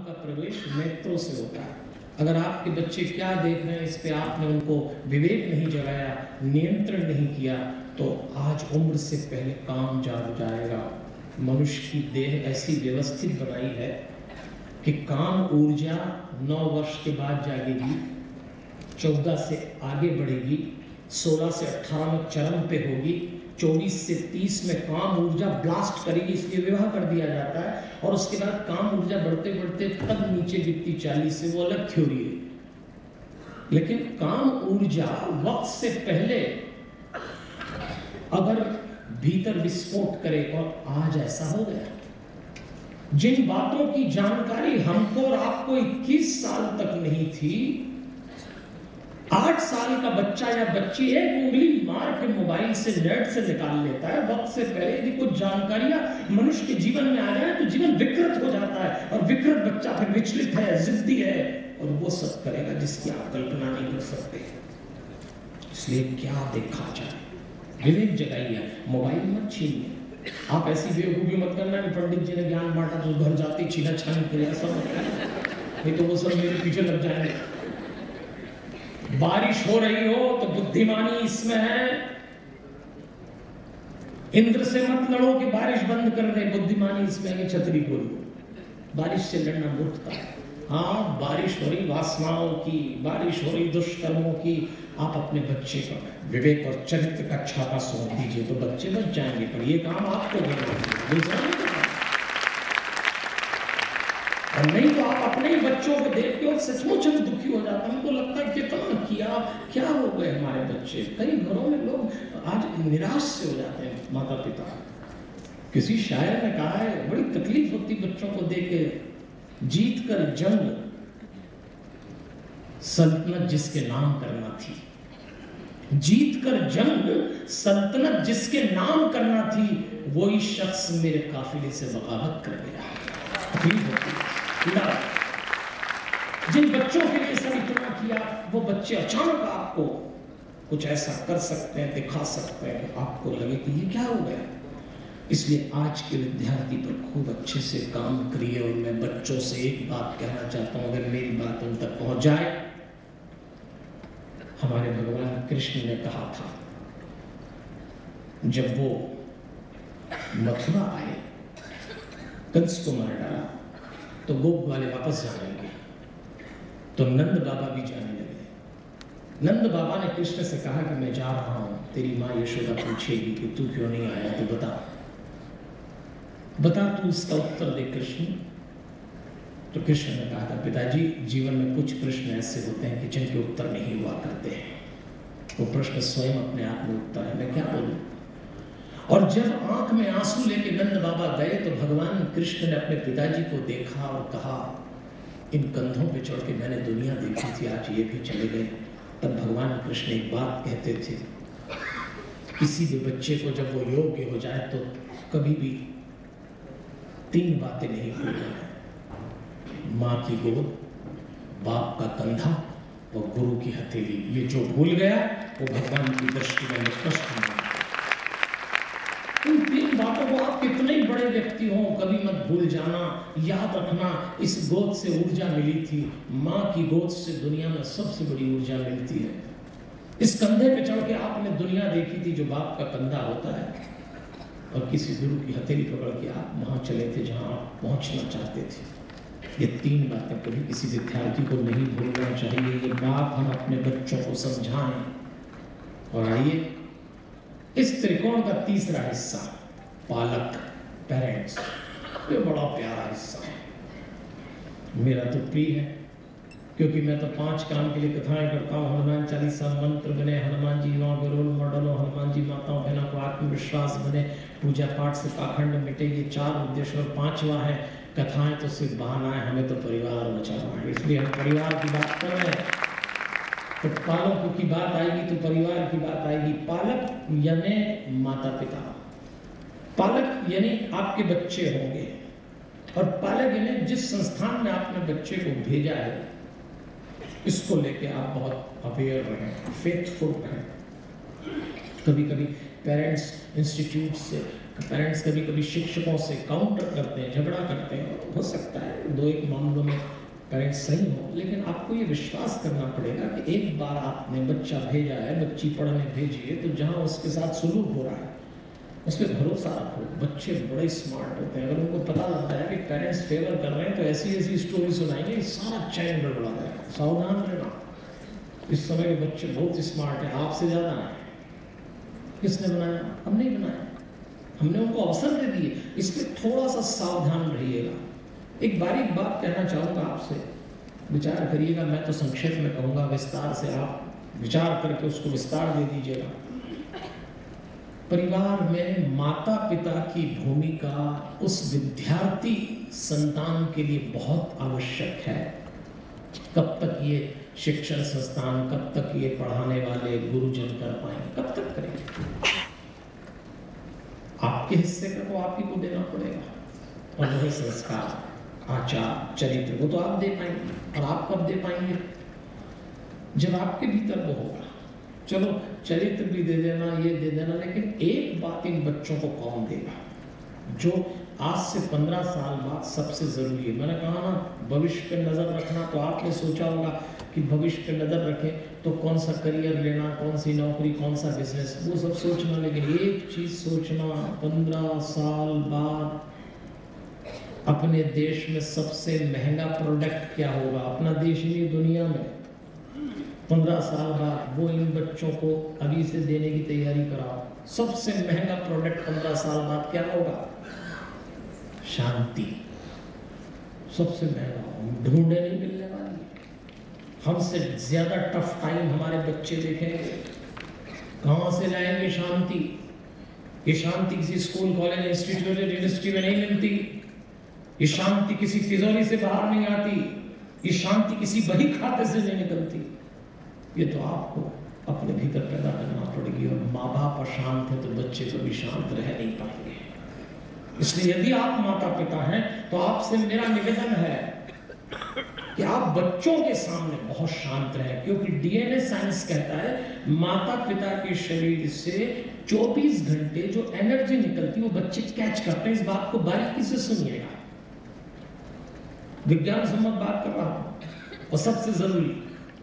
काम का प्रवेश नेत्रों से होता है। अगर आपके बच्चे क्या देख रहे हैं इस पे आपने उनको विवेक नहीं जगाया, नियंत्रण नहीं किया तो आज उम्र से पहले काम जाग जाएगा। मनुष्य की देह ऐसी व्यवस्थित बनाई है कि काम ऊर्जा नौ वर्ष के बाद जागेगी, चौदह से आगे बढ़ेगी, सोलह से अट्ठारह चरम पे होगी चौबीस से तीस में काम ऊर्जा ब्लास्ट करेगी, इसलिए विवाह कर दिया जाता है। और उसके बाद काम ऊर्जा बढ़ते बढ़ते तब नीचे गिरती चालीस से, वो अलग थ्योरी है। लेकिन काम ऊर्जा वक्त से पहले अगर भीतर विस्फोट करे और आज ऐसा हो गया। जिन बातों की जानकारी हमको और आपको 21 साल तक नहीं थी आठ साल का बच्चा या बच्ची एक उंगली मार के मोबाइल से, नेट से निकाल लेता है। वक्त से पहले यदि कुछ जानकारियाँ मनुष्य के जीवन में आ जाए तो जीवन विकृत हो जाता है और विकृत बच्चा फिर विचलित है, जिद्दी है और वो सब करेगा जिसकी आप कल्पना नहीं कर सकते। इसलिए क्या देखा जाए? विवेक जगाइए, मोबाइल मत छीनिए। आप ऐसी बेवकूफ़ी मत करना कि पंडित जी ने ज्ञान बांटा तो घर जाते छीना छानी करे, ऐसा नहीं तो वो सब मेरे पीछे लग जाएँगे। बारिश हो रही हो तो बुद्धिमानी इसमें है। इंद्र से मत लड़ो कि बारिश बंद कर दे, बुद्धिमानी इसमें है छतरी को बारिश से लड़ना मूर्खता है हाँ बारिश हो रही वासनाओं की, बारिश हो रही दुष्कर्मों की, आप अपने बच्चे को विवेक और चरित्र का छापा सौंप दीजिए तो बच्चे बच जाएँगे, पर ये काम आपको करना दूसरा नहीं तो आप अपने ही बच्चों को देख के और सचमुच हम दुखी हो जाते हैं। हमको लगता है, कितना किया, क्या हो गए हमारे बच्चे? कई घरों में लोग आज निराश से हो जाते हैं माता पिता किसी शायर ने कहा है, बड़ी तकलीफ़ होती बच्चों को देख जीत कर जंग। सल्तनत जिसके नाम करना थी। जीत कर जंग, सल्तनत जिसके नाम करना थी, वही शख्स मेरे काफिले से बगावत कर गया। तकलीफ़ होती है जिन बच्चों के लिए इतना किया, वो बच्चे अचानक आपको कुछ ऐसा कर सकते हैं, दिखा सकते हैं आपको लगे कि ये क्या हो गया। इसलिए आज के विद्यार्थी पर खूब अच्छे से काम करिए और मैं बच्चों से एक बात कहना चाहता हूँ, अगर मेरी बात उन तक पहुँच जाए। हमारे भगवान कृष्ण ने कहा था, जब वो मथुरा आए, कंस को मार डाला। तो गोप वाले वापस जाने लगे तो नंद बाबा भी जाने लगे। नंद बाबा ने कृष्ण से कहा कि मैं जा रहा हूँ, तेरी माँ यशोदा पूछेगी कि तू क्यों नहीं आया? तो बता। बता तू इसका उत्तर दे कृष्ण। तो कृष्ण ने कहा था, पिताजी, जीवन में कुछ प्रश्न ऐसे होते हैं कि जिनके उत्तर नहीं हुआ करते हैं। वो प्रश्न स्वयं अपने आप में उत्तर है। मैं क्या बोलूँ? और जब आँख में आँसू लेके नंद बाबा गए तो भगवान कृष्ण ने अपने पिताजी को देखा और कहा, इन कंधों पे चढ़ के मैंने दुनिया देखी थी, आज ये भी चले गए। तब भगवान कृष्ण एक बात कहते थे, किसी भी बच्चे को जब वो योग्य हो जाए तो कभी भी तीन बातें नहीं भूलना है माँ की गोद, बाप का कंधा और गुरु की हथेली। ये जो भूल गया, वो भगवान की दृष्टि में कष्ट नहीं बातों को आप कितने बड़े व्यक्ति हो, कभी मत भूल जाना, याद रखना, इस गोद से ऊर्जा मिली थी। माँ की गोद से दुनिया में सबसे बड़ी ऊर्जा मिलती है। इस कंधे पे चढ़ के आपने दुनिया देखी थी जो बाप का कंधा होता है। और किसी गुरु की हथेली पकड़ के आप वहाँ चले थे जहाँ आप पहुँचना चाहते थे। ये तीन बातें कभी किसी विद्यार्थी को नहीं भूलना चाहिए। ये बात हम अपने बच्चों को समझाएँ। और आइए, इस त्रिकोण का तीसरा हिस्सा। पालक पेरेंट्स ये बड़ा प्यारा हिस्सा है। मेरा तो प्रिय है, क्योंकि मैं तो पाँच काम के लिए कथाएँ करता हूँ। हनुमान चालीसा मंत्र बने, हनुमान जी रोल मॉडल हो, हनुमान जी माताओं, बहनों को आत्मविश्वास बने, पूजा पाठ से पाखंड मिटे ये चार उद्देश्य और पांचवा है, कथाएँ तो सिर्फ़ बहाना है, हमें तो परिवार बचाना है। इसलिए हम परिवार की बात कर रहे हैं। तो पालकों की बात आएगी तो परिवार की बात आएगी, पालक यानी माता पिता पालक यानी आपके बच्चे होंगे। और पालक यानी जिस संस्थान में आपने बच्चे को भेजा है, इसको लेके आप बहुत अवेयर रहें फेथफुल रहें। कभी कभी पेरेंट्स इंस्टीट्यूट से पेरेंट्स कभी कभी शिक्षकों से काउंटर करते हैं, झगड़ा करते हैं। हो सकता है दो एक मामलों में पेरेंट्स सही हो, लेकिन आपको ये विश्वास करना पड़ेगा कि एक बार आपने बच्चा भेजा है, बच्ची पढ़ने भेजी है तो जहाँ उसके साथ सुलूक हो रहा है उस पर भरोसा रखो। बच्चे बड़े स्मार्ट होते हैं। अगर उनको पता लगता है कि पेरेंट्स फेवर कर रहे हैं तो ऐसी ऐसी स्टोरी सुनाएँगे। सारा चैन गड़बड़ा जाएगा सावधान रहना। इस समय के बच्चे बहुत स्मार्ट हैं। आपसे ज़्यादा हैं। किसने बनाया? हमने ही बनाया। हमने उनको अवसर दे दिए। इसलिए थोड़ा सा सावधान रहिएगा। एक बारीक बात कहना चाहूँगा आपसे। विचार करिएगा। मैं तो संक्षेप में कहूँगा, विस्तार से आप विचार करके उसको विस्तार दे दीजिएगा। परिवार में माता पिता की भूमिका उस विद्यार्थी संतान के लिए बहुत आवश्यक है। कब तक ये शिक्षण संस्थान, कब तक ये पढ़ाने वाले गुरुजन कर पाएँगे? कब तक करेंगे? आपके हिस्से का तो आप ही को देना पड़ेगा। और वही संस्कार, आचार, चरित्र, वो तो आप दे पाएँगे। और आप कब दे पाएँगे? जब आपके भीतर वो होगा। चलो, चरित्र भी दे देना, ये दे देना, लेकिन एक बात इन बच्चों को कौन देगा? जो आज से पंद्रह साल बाद सबसे ज़रूरी है। मैंने कहा ना, भविष्य पे नज़र रखना तो आपने सोचा होगा कि भविष्य पे नज़र रखें तो कौन सा करियर लेना, कौन सी नौकरी, कौन सा बिज़नेस वो सब सोचना, लेकिन एक चीज़ सोचना, पंद्रह साल बाद अपने देश में सबसे महँगा प्रोडक्ट क्या होगा? अपना देश नहीं, दुनिया में। पंद्रह साल बाद वो इन बच्चों को अभी से देने की तैयारी कराओ। सबसे महँगा प्रोडक्ट पंद्रह साल बाद क्या होगा? शांति। सबसे महँगा ढूंढे नहीं मिलने वाली। हमसे ज़्यादा टफ टाइम हमारे बच्चे देखेंगे। कहाँ से लाएँगे शांति? ये शांति किसी स्कूल कॉलेज इंस्टीट्यूट यूनिवर्सिटी में नहीं मिलती। ये शांति किसी तिजोरी से बाहर नहीं आती। ये शांति किसी बही खाते से नहीं निकलती। ये तो आपको अपने भीतर पैदा करना पड़ेगी और माँ बाप अशांत है तो बच्चे कभी शांत रह नहीं पाएँगे। इसलिए यदि आप माता पिता हैं तो आपसे मेरा निवेदन है कि आप बच्चों के सामने बहुत शांत रहें, क्योंकि डीएनए साइंस कहता है माता पिता के शरीर से 24 घंटे जो एनर्जी निकलती है, वो बच्चे कैच करते हैं। इस बात को बारीकी से सुनिएगा विज्ञान सम्मत बात कर रहा हूँ, और सबसे ज़रूरी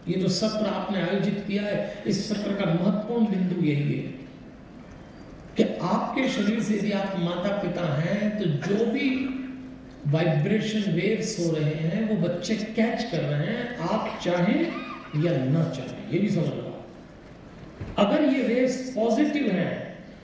ये जो सत्र आपने आयोजित किया है, इस सत्र का महत्वपूर्ण बिंदु यही है कि आपके शरीर से यदि आप माता पिता हैं तो जो भी वाइब्रेशन वेव्स हो रहे हैं, वो बच्चे कैच कर रहे हैं, आप चाहें या ना चाहें, ये भी समझ लो अगर ये वेव्स पॉजिटिव हैं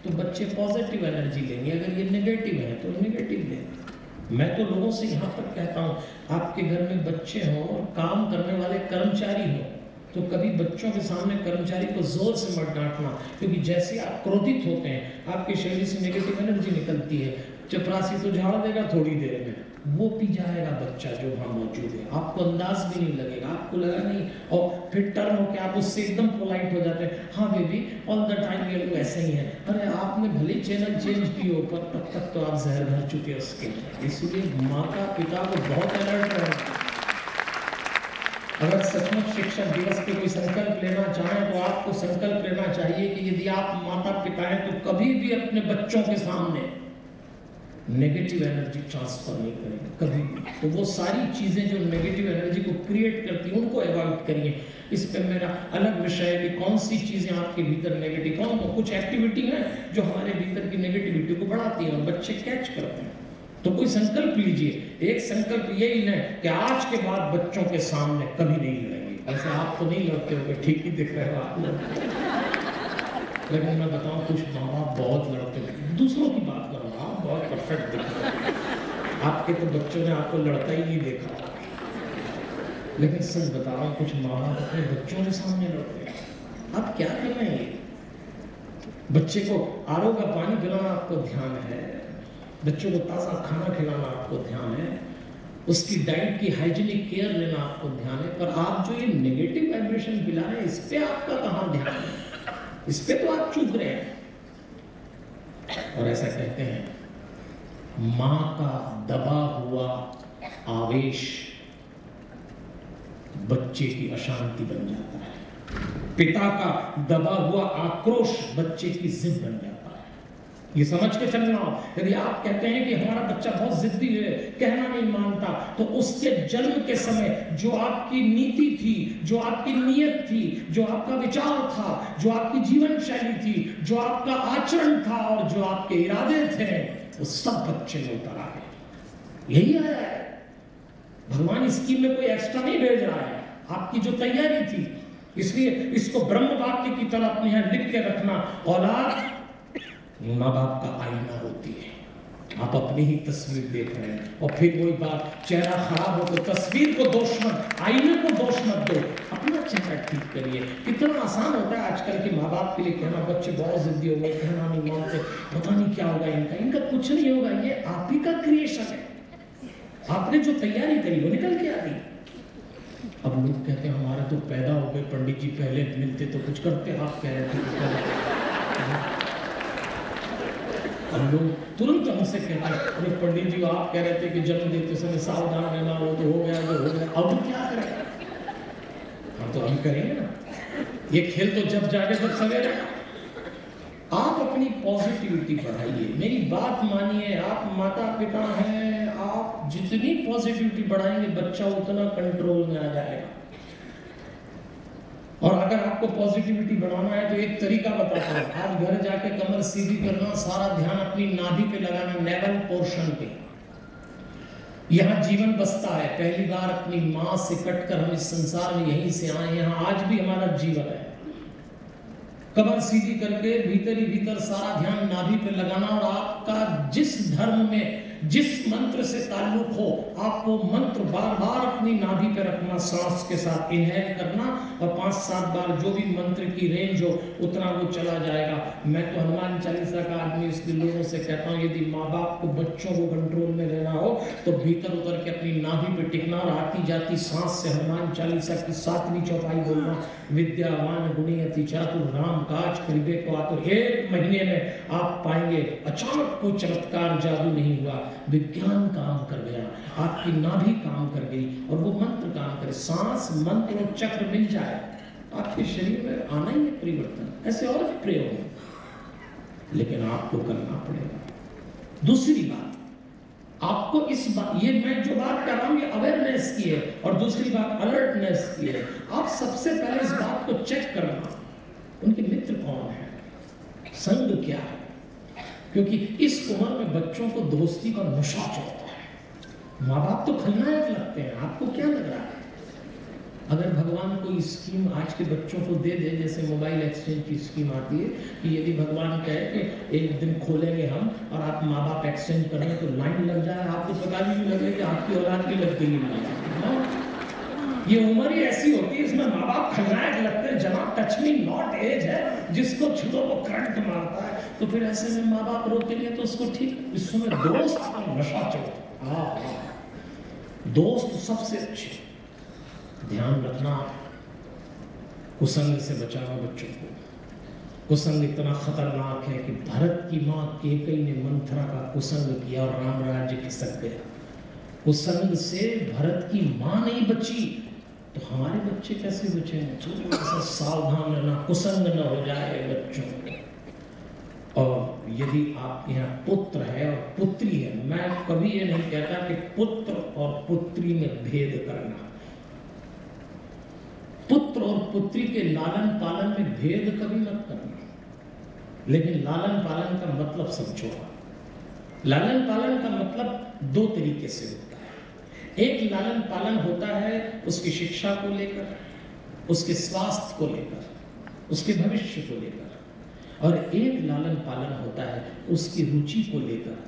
तो बच्चे पॉजिटिव एनर्जी लेंगे, अगर ये नेगेटिव है तो नेगेटिव लेंगे। मैं तो लोगों से यहाँ तक कहता हूँ, आपके घर में बच्चे हों, काम करने वाले कर्मचारी हों तो कभी बच्चों के सामने कर्मचारी को ज़ोर से मत डांटना, क्योंकि जैसे आप क्रोधित होते हैं, आपके शरीर से नेगेटिव एनर्जी निकलती है। चपरासी तो झाड़ देगा, थोड़ी देर में। वो पी जाएगा बच्चा जो वहाँ मौजूद है। आपको अंदाज भी नहीं लगेगा। आपको लगा नहीं, और फिर टर्न होकर आप उससे एकदम पोलाइट हो जाते हैं। हाँ बेबी ऑल द टाइम ये लोग ऐसे ही हैं। अरे, आपने भले चैनल चेंज की हो, पर तब तक तो आप जहर भर चुके हैं उसके इसलिए माता पिता को बहुत अलर्ट रहना अगर सचमुच शिक्षक दिवस पे कोई संकल्प लेना चाहें तो आपको संकल्प लेना चाहिए कि यदि आप माता पिता हैं तो कभी भी अपने बच्चों के सामने नेगेटिव एनर्जी ट्रांसफ़र नहीं करेंगे कभी भी। तो वो सारी चीज़ें जो नेगेटिव एनर्जी को क्रिएट करती हैं, उनको अवॉइड करिए। इस पर मेरा अलग विषय है कि कौन सी चीज़ें आपके भीतर नेगेटिव कौन कुछ एक्टिविटी है जो हमारे भीतर की नेगेटिविटी को बढ़ाती है और बच्चे कैच करते हैं। तो कोई संकल्प लीजिए। एक संकल्प यही है कि आज के बाद बच्चों के सामने कभी नहीं लड़ेंगे। ऐसे आप तो नहीं लड़ते हो ठीक ही दिख रहे हो आप लेकिन मैं बताऊँ, कुछ माँ बाप बहुत लड़ते हैं। दूसरों की बात करो, आप बहुत परफेक्ट दिख रहे आपके तो बच्चों ने आपको लड़ता ही नहीं देखा। लेकिन सच बता रहा हूँ, कुछ माँ बाप अपने बच्चों के सामने लड़ते हैं। आप क्या कर? रहे हैं बच्चे को आरो का पानी पिलाना आपको ध्यान है। बच्चों को ताज़ा खाना खिलाना आपको ध्यान है, उसकी डाइट की हाइजीनिक केयर लेना आपको ध्यान है, पर आप जो ये नेगेटिव वाइब्रेशन पिला रहे हैं, इस पर आपका कहाँ ध्यान है? इस पर तो आप चूक रहे हैं। और ऐसा कहते हैं, माँ का दबा हुआ आवेश बच्चे की अशांति बन जाता है। पिता का दबा हुआ आक्रोश बच्चे की जिद बन जाता है। ये समझ के चलना। यदि आप कहते हैं कि हमारा बच्चा बहुत जिद्दी है, कहना नहीं मानता तो उसके जन्म के समय जो आपकी नीति थी, जो आपकी नीयत थी, जो आपका विचार था, जो आपकी जीवन शैली थी, जो आपका आचरण था और जो आपके इरादे थे, वो सब बच्चे में उतर आए। यही आया है। भगवान स्कीम में कोई एक्स्ट्रा नहीं भेज रहा है। आपकी जो तैयारी थी, इसलिए इसको ब्रह्म वाक्य की तरह अपने यहाँ लिख के रखना। औलाद माँ बाप का आईना होती है। आप अपनी ही तस्वीर देख रहे हैं। और फिर वही बात चेहरा खराब हो तो तस्वीर को दोष मत, आईने को दोष मत दो। अपना चेहरा ठीक करिए। कितना आसान होता है आजकल के माँ बाप के लिए कहना, बच्चे बहुत जिद्दी हो गए, कहना नहीं मानते, पता नहीं क्या होगा इनका। इनका कुछ नहीं होगा, ये आप ही का क्रिएशन है। आपने जो तैयारी करी, वो निकल के आ गई। अब लोग कहते हैं, हमारे तो पैदा हो गए, पंडित जी पहले मिलते तो कुछ करते, आप कह रहे थे हम लोग तुरंत हमसे कहते हैं, अरे पंडित जी, आप कह रहे थे कि जन्म देते समय सावधान रहना, वो तो हो गया, वो हो गया। अब क्या करें? हम तो हम करेंगे ना। ये खेल तो जब जाके जब सवेरे। आप अपनी पॉजिटिविटी बढ़ाइए। मेरी बात मानिए, आप माता पिता हैं, आप जितनी पॉजिटिविटी बढ़ाएँगे, बच्चा उतना कंट्रोल में आ जाएगा। और अगर आपको पॉजिटिविटी बढ़ाना है तो एक तरीका बताता हूँ। आज घर जाके कमर सीधी करना, सारा ध्यान अपनी नाभि पे लगाना नेवल पोर्शन पे। यहाँ जीवन बसता है। पहली बार अपनी माँ से कटकर हम इस संसार में यहीं से आए यहाँ आज भी हमारा जीवन है। कमर सीधी करके भीतर ही भीतर सारा ध्यान नाभि पे लगाना और आपका जिस धर्म में जिस मंत्र से ताल्लुक हो, आप वो मंत्र बार बार अपनी नाभि पे रखना, सांस के साथ इनहेल करना और पाँच सात बार जो भी मंत्र की रेंज हो, उतना वो चला जाएगा। मैं तो हनुमान चालीसा का आदमी इसलिए लोगों से कहता हूँ, यदि माँ बाप को बच्चों को कंट्रोल में रहना हो तो भीतर उतर के अपनी नाभि पर टिकना और आती जाती सांस से हनुमान चालीसा की सातवीं चौपाई बोलना। विद्यावान गुणी अति चातुर राम काज करीबे को आतुर एक महीने में आप पाएँगे, अचानक कोई चमत्कार जादू नहीं हुआ। विज्ञान काम कर गया, आपकी नाभि काम कर गई और वो मंत्र काम करे। सांस मंत्र और चक्र मिल जाए, आपके शरीर में आना ही परिवर्तन। ऐसे और भी प्रयोग है। लेकिन आपको करना पड़ेगा। दूसरी बात आपको इस बात, ये मैं जो बात कर रहा हूँ, ये अवेयरनेस की है, और दूसरी बात अलर्टनेस की है। आप सबसे पहले इस बात को चेक करना, उनके मित्र कौन है? संग क्या है? क्योंकि इस उम्र में बच्चों को दोस्ती का नशा चढ़ता है। माँ बाप तो खलनायक लगते हैं, आपको क्या लग रहा है? अगर भगवान कोई स्कीम आज के बच्चों को दे दे जैसे मोबाइल एक्सचेंज की स्कीम आती है कि यदि भगवान कहे कि एक दिन खोलेंगे हम और आप माँ बाप एक्सचेंज करें तो लाइन लग जाए आपको पता भी नहीं लगे कि आपकी औलाद की लग गई ये उम्र ही ऐसी होती है इसमें माँ बाप खलनायक लगते हैं जनाब टच मी नॉट एज है जिसको छुदो वो करंट मारता है। तो फिर ऐसे में माँ बाप रोकेंगे तो उसको ठीक इस समय दोस्त नशा चढ़ता हाँ, हाँ। दोस्त सबसे अच्छे। ध्यान रखना, कुसंग से बचाना बच्चों को। कुसंग इतना खतरनाक है कि भरत की माँ केकई ने मंथरा का कुसंग किया और राम राज्य खिसक गया। कुसंग से भरत की माँ नहीं बची तो हमारे बच्चे कैसे बचे? थोड़ा सा सावधान रहना, कुसंग न हो जाए बच्चों और यदि आप यहाँ पुत्र है और पुत्री है, मैं कभी ये नहीं कहता कि पुत्र और पुत्री में भेद करना। पुत्र और पुत्री के लालन पालन में भेद कभी मत करना। लेकिन लालन पालन का मतलब समझो लालन पालन का मतलब दो तरीके से होता है। एक लालन पालन होता है उसकी शिक्षा को लेकर, उसके स्वास्थ्य को लेकर, उसके भविष्य को लेकर। और एक लालन पालन होता है उसकी रुचि को लेकर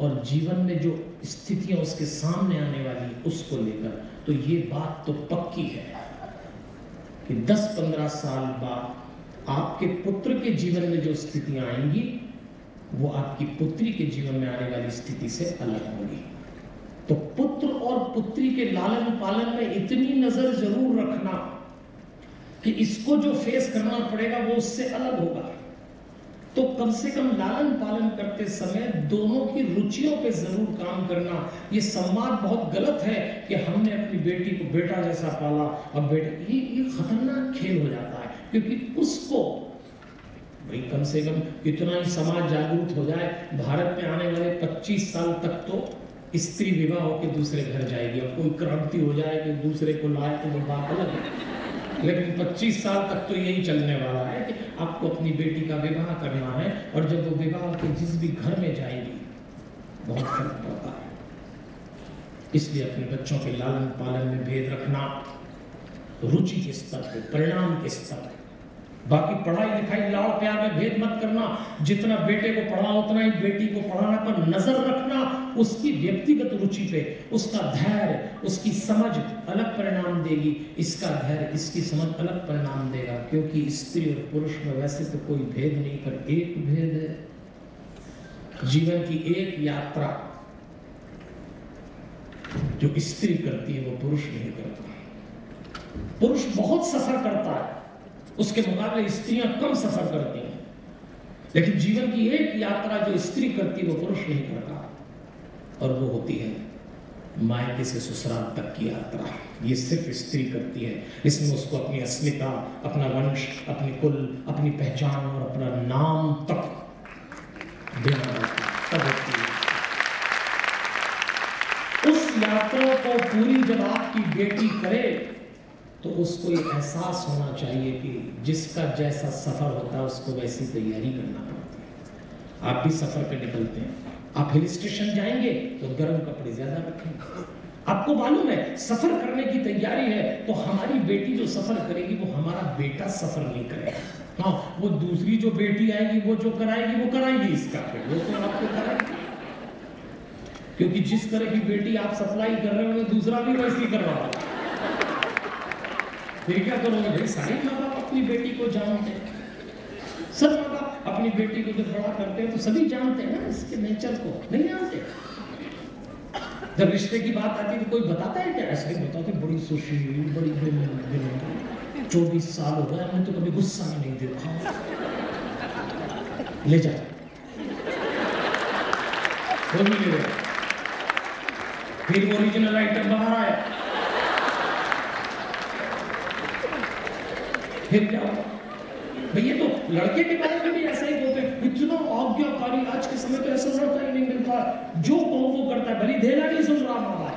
और जीवन में जो स्थितियाँ उसके सामने आने वाली उसको लेकर। तो ये बात तो पक्की है। कि 10-15 साल बाद आपके पुत्र के जीवन में जो स्थितियाँ आएँगी, वो आपकी पुत्री के जीवन में आने वाली स्थिति से अलग होगी। तो पुत्र और पुत्री के लालन पालन में इतनी नज़र ज़रूर रखना कि इसको जो फेस करना पड़ेगा वो उससे अलग होगा। तो कम से कम लालन पालन करते समय दोनों की रुचियों पे ज़रूर काम करना, ये संवाद बहुत गलत है कि हमने अपनी बेटी को बेटा जैसा पाला। और बेटा, ये ये खतरनाक खेल हो जाता है, क्योंकि उसको, भाई कम से कम इतना ही समाज जागरूक हो जाए, भारत में आने वाले 25 साल तक तो स्त्री विवाह होकर दूसरे घर जाएगी और कोई क्रांति हो जाए कि दूसरे को लाए तो वो बात अलग है। लेकिन 25 साल तक तो यही चलने वाला है कि आपको अपनी बेटी का विवाह करना है और जब वो विवाह के जिस भी घर में जाएगी, बहुत फ़र्क पड़ता है। इसलिए अपने बच्चों के लालन पालन में भेद रखना, रुचि के स्तर पर परिणाम के स्तर पे बाकी पढ़ाई लिखाई लाड़ प्यार में भेद मत करना। जितना बेटे को पढ़ा उतना ही बेटी को पढ़ाना पर नज़र रखना। उसकी व्यक्तिगत रुचि पे, उसका धैर्य, उसकी समझ अलग परिणाम देगी। इसका धैर्य, इसकी समझ अलग परिणाम देगा। क्योंकि स्त्री और पुरुष में वैसे तो कोई भेद नहीं, पर एक भेद है। जीवन की एक यात्रा जो स्त्री करती है, वो पुरुष नहीं करता। पुरुष बहुत सफ़र करता है। उसके मुकाबले स्त्रियाँ कम सफ़र करती हैं। लेकिन जीवन की एक यात्रा जो स्त्री करती है, वो पुरुष नहीं करता। और वो होती है मायके से ससुराल तक की यात्रा। ये सिर्फ़ स्त्री करती है। इसमें उसको अपनी अस्मिता, अपना वंश, अपनी कुल, अपनी पहचान और अपना नाम तक देना तब होती है। उस यात्रा को पूरी जब आपकी बेटी करे तो उसको ये एहसास होना चाहिए कि जिसका जैसा सफ़र होता है, उसको वैसी तैयारी करना पड़ती है। आप भी सफ़र पर निकलते हैं। आप हिल स्टेशन जाएँगे तो गर्म कपड़े ज़्यादा रखेंगे। आपको मालूम है, सफ़र करने की तैयारी है तो हमारी बेटी जो सफ़र करेगी, वो हमारा बेटा सफ़र नहीं करेगा। हाँ वो दूसरी जो बेटी आएगी, वो जो कराएगी, वो कराएगी इसका फिर। वो तो आपको कराएगी। क्योंकि जिस तरह की बेटी आप सप्लाई कर रहे हो दूसरा भी वैसी करवा रहा फिर क्या करोगे भाई? सारे माँ बाप अपनी बेटी को जानते हैं। सब माँ बाप अपनी बेटी को जब बड़ा करते हैं तो सभी जानते हैं ना इसके नेचर को। नहीं जानते? जब रिश्ते की बात आती है तो कोई बताता है क्या? ऐसे ही बताते बड़ी सुशील, बड़ी चौबीस साल हो गए, हमने तो कभी गुस्सा में नहीं देखा। ले जा। फिर ओरिजिनल आइटम बाहर आया। फिर क्या होगा? भैया तो लड़के के बारे में भी ऐसा ही बोलते हैं, इतना आज्ञाकारी, आज के समय तो ऐसा लड़का ही नहीं मिलता जो कहो वो करता है, भली देना नहीं सुन रहा माँ।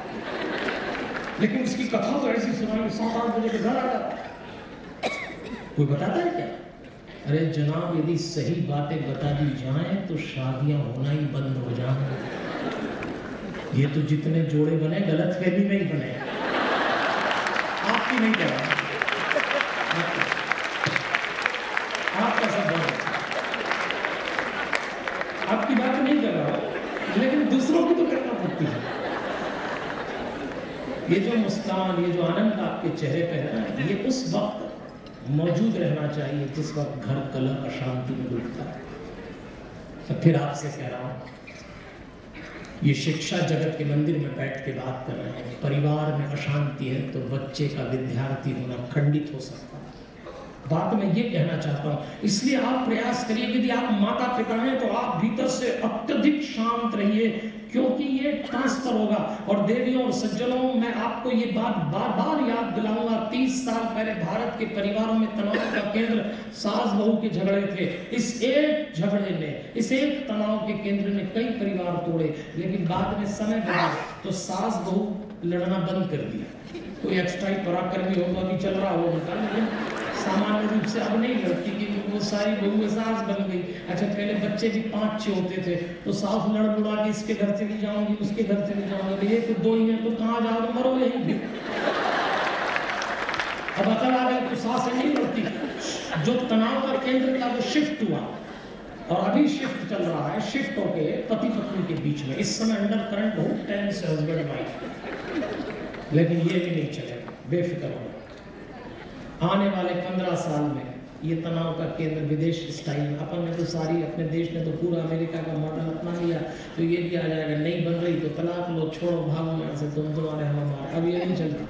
लेकिन उसकी कथा तो ऐसी सुना सात आठ बजे के घर आ जाता कोई बताता है क्या? अरे जनाब, यदि सही बातें बता दी जाए तो शादियाँ होना ही बंद हो जाए ये तो जितने जोड़े बने, गलत फहमी में ही बने। आपकी नहीं कह रहा आपका सब बहुत आपकी बात नहीं कर रहा लेकिन दूसरों की तो करना पड़ती है ये जो मुस्कान, ये जो आनंद आपके चेहरे पे है ना ये उस वक्त मौजूद रहना चाहिए जिस वक्त घर कलह अशांति में डूबता है। तो फिर आपसे कह रहा हूँ, ये शिक्षा जगत के मंदिर में बैठ के बात कर रहे हैं। परिवार में अशांति है तो बच्चे का विद्यार्थी होना खंडित हो सकता है। बात मैं ये कहना चाहता हूँ, इसलिए आप प्रयास करिए, यदि आप माता पिता हैं तो आप भीतर से अत्यधिक शांत रहिए, क्योंकि ये ट्रांसफ़र होगा। और देवियों और सज्जनों, मैं आपको ये बात बार बार याद दिलाऊँगा, तीस साल पहले भारत के परिवारों में तनाव का केंद्र सास बहू के झगड़े थे। इस एक झगड़े ने, इस एक तनाव के केंद्र ने कई परिवार तोड़े, लेकिन बाद में समय बढ़ा तो सास बहू लड़ना बंद कर दिया। कोई एक्स्ट्रा पराक्रमी होगा भी चल रहा होगा। सामान्य रूप से अब नहीं लड़ती क्योंकि वो सारी बहू सास बन गई। अच्छा पहले बच्चे भी पाँच छह होते थे तो सास लड़ बुड़ा के इसके घर से भी जाऊँगी, उसके घर से भी जाऊँगी। ये तो दो ही है तो कहाँ जाओ तो मरो यही अब अकल आ गई तो सास नहीं लड़ती। जो तनाव का केंद्र था, वो शिफ्ट हुआ। और अभी शिफ्ट चल रहा है शिफ्ट होके पति पत्नी के बीच में। इस समय अंडर करंट बहुत टेंस हस्बैंड वाइफ लेकिन ये भी नहीं चलेगा बेफिक्र हो आने वाले पंद्रह साल में ये तनाव का केंद्र विदेश स्टाइल अपन ने तो सारी, अपने देश ने तो पूरा अमेरिका का मॉडल अपना लिया तो ये भी आ जाएगा। नहीं बन रही तो तलाक लो, छोड़ो, भागो यहाँ से, तुम तुम्हारे हम हमारे अब ये नहीं चल रहा।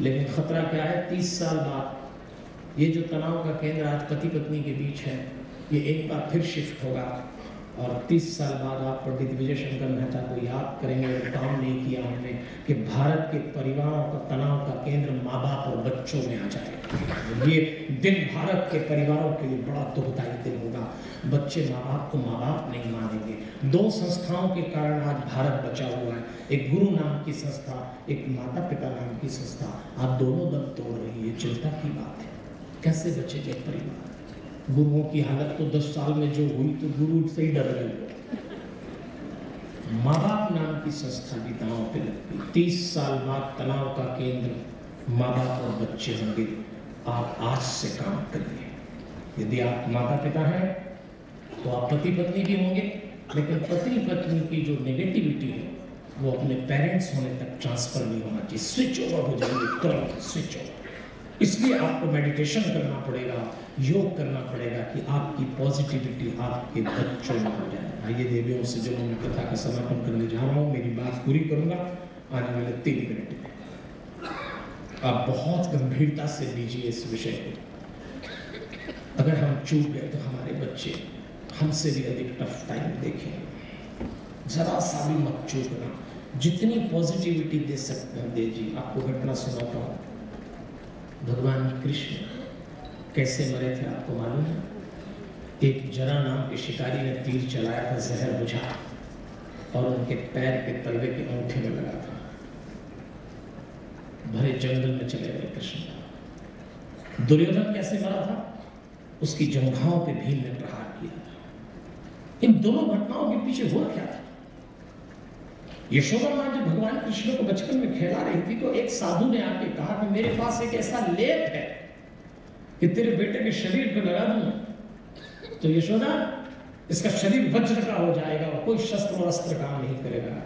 लेकिन खतरा क्या है? तीस साल बाद ये जो तनाव का केंद्र आज पति पत्नी के बीच है, ये एक बार फिर शिफ्ट होगा। और 30 साल बाद आप पंडित विजय शंकर मेहता को याद करेंगे और काम नहीं किया हमने कि भारत के परिवारों का तनाव का केंद्र माँ बाप और बच्चों में आ जाए। ये दिन भारत के परिवारों के लिए बड़ा दुखदायी दिन होगा। बच्चे माँ बाप को माँ बाप नहीं मानेंगे। दो संस्थाओं के कारण आज भारत बचा हुआ है। एक गुरु नाम की संस्था, एक माता पिता नाम की संस्था। आप दोनों दम तोड़ रही है। चिंता की बात है। कैसे बचेंगे परिवार? गुरुओं की हालत तो दस साल में जो हुई तो गुरु से ही डर गए। माँ बाप नाम की संस्था भी दांव पे लग गई तीस साल बाद तनाव का केंद्र माँ बाप और बच्चे होंगे। आप आज से काम करिए। यदि आप माता पिता हैं तो आप पति पत्नी भी होंगे, लेकिन पति पत्नी की जो नेगेटिविटी है, वो अपने पेरेंट्स होने तक ट्रांसफ़र नहीं होना चाहिए। स्विच ओवर हो जाएँगे, तुरंत स्विच ओवर इसलिए आपको मेडिटेशन करना पड़ेगा। योग करना पड़ेगा कि आपकी पॉजिटिविटी आपके बच्चों में हो जाए। आइए देवियों से जो मैं कथा का समापन करने जा रहा हूँ, मेरी बात पूरी करूँगा। आने वाले तीन मिनट आप बहुत गंभीरता से लीजिए इस विषय को। अगर हम चूक गए तो हमारे बच्चे हमसे भी अधिक टफ टाइम देखें। जरा सा भी मत चूकना। जितनी पॉजिटिविटी दे सकते हैं दे जी, आपको घटना सुनाता हूँ। भगवान कृष्ण कैसे मरे थे आपको मालूम है? एक जरा नाम के शिकारी ने तीर चलाया था, जहर बुझा, और उनके पैर के तलवे के अंगूठे में लगा था। भरे जंगल में चले गए कृष्ण। दुर्योधन कैसे मरा था? उसकी जंघाओं पे भील ने प्रहार किया था। इन दोनों घटनाओं के पीछे हुआ क्या था? यशोदा माँ जब भगवान कृष्ण को बचपन में खेला रही थी तो एक साधु ने आके कहा कि मेरे पास एक ऐसा लेप है। कि तेरे बेटे के शरीर पर लगा दूँ। तो यशोदा, इसका शरीर वज्र का हो जाएगा और कोई शस्त्र और अस्त्र काम नहीं करेगा।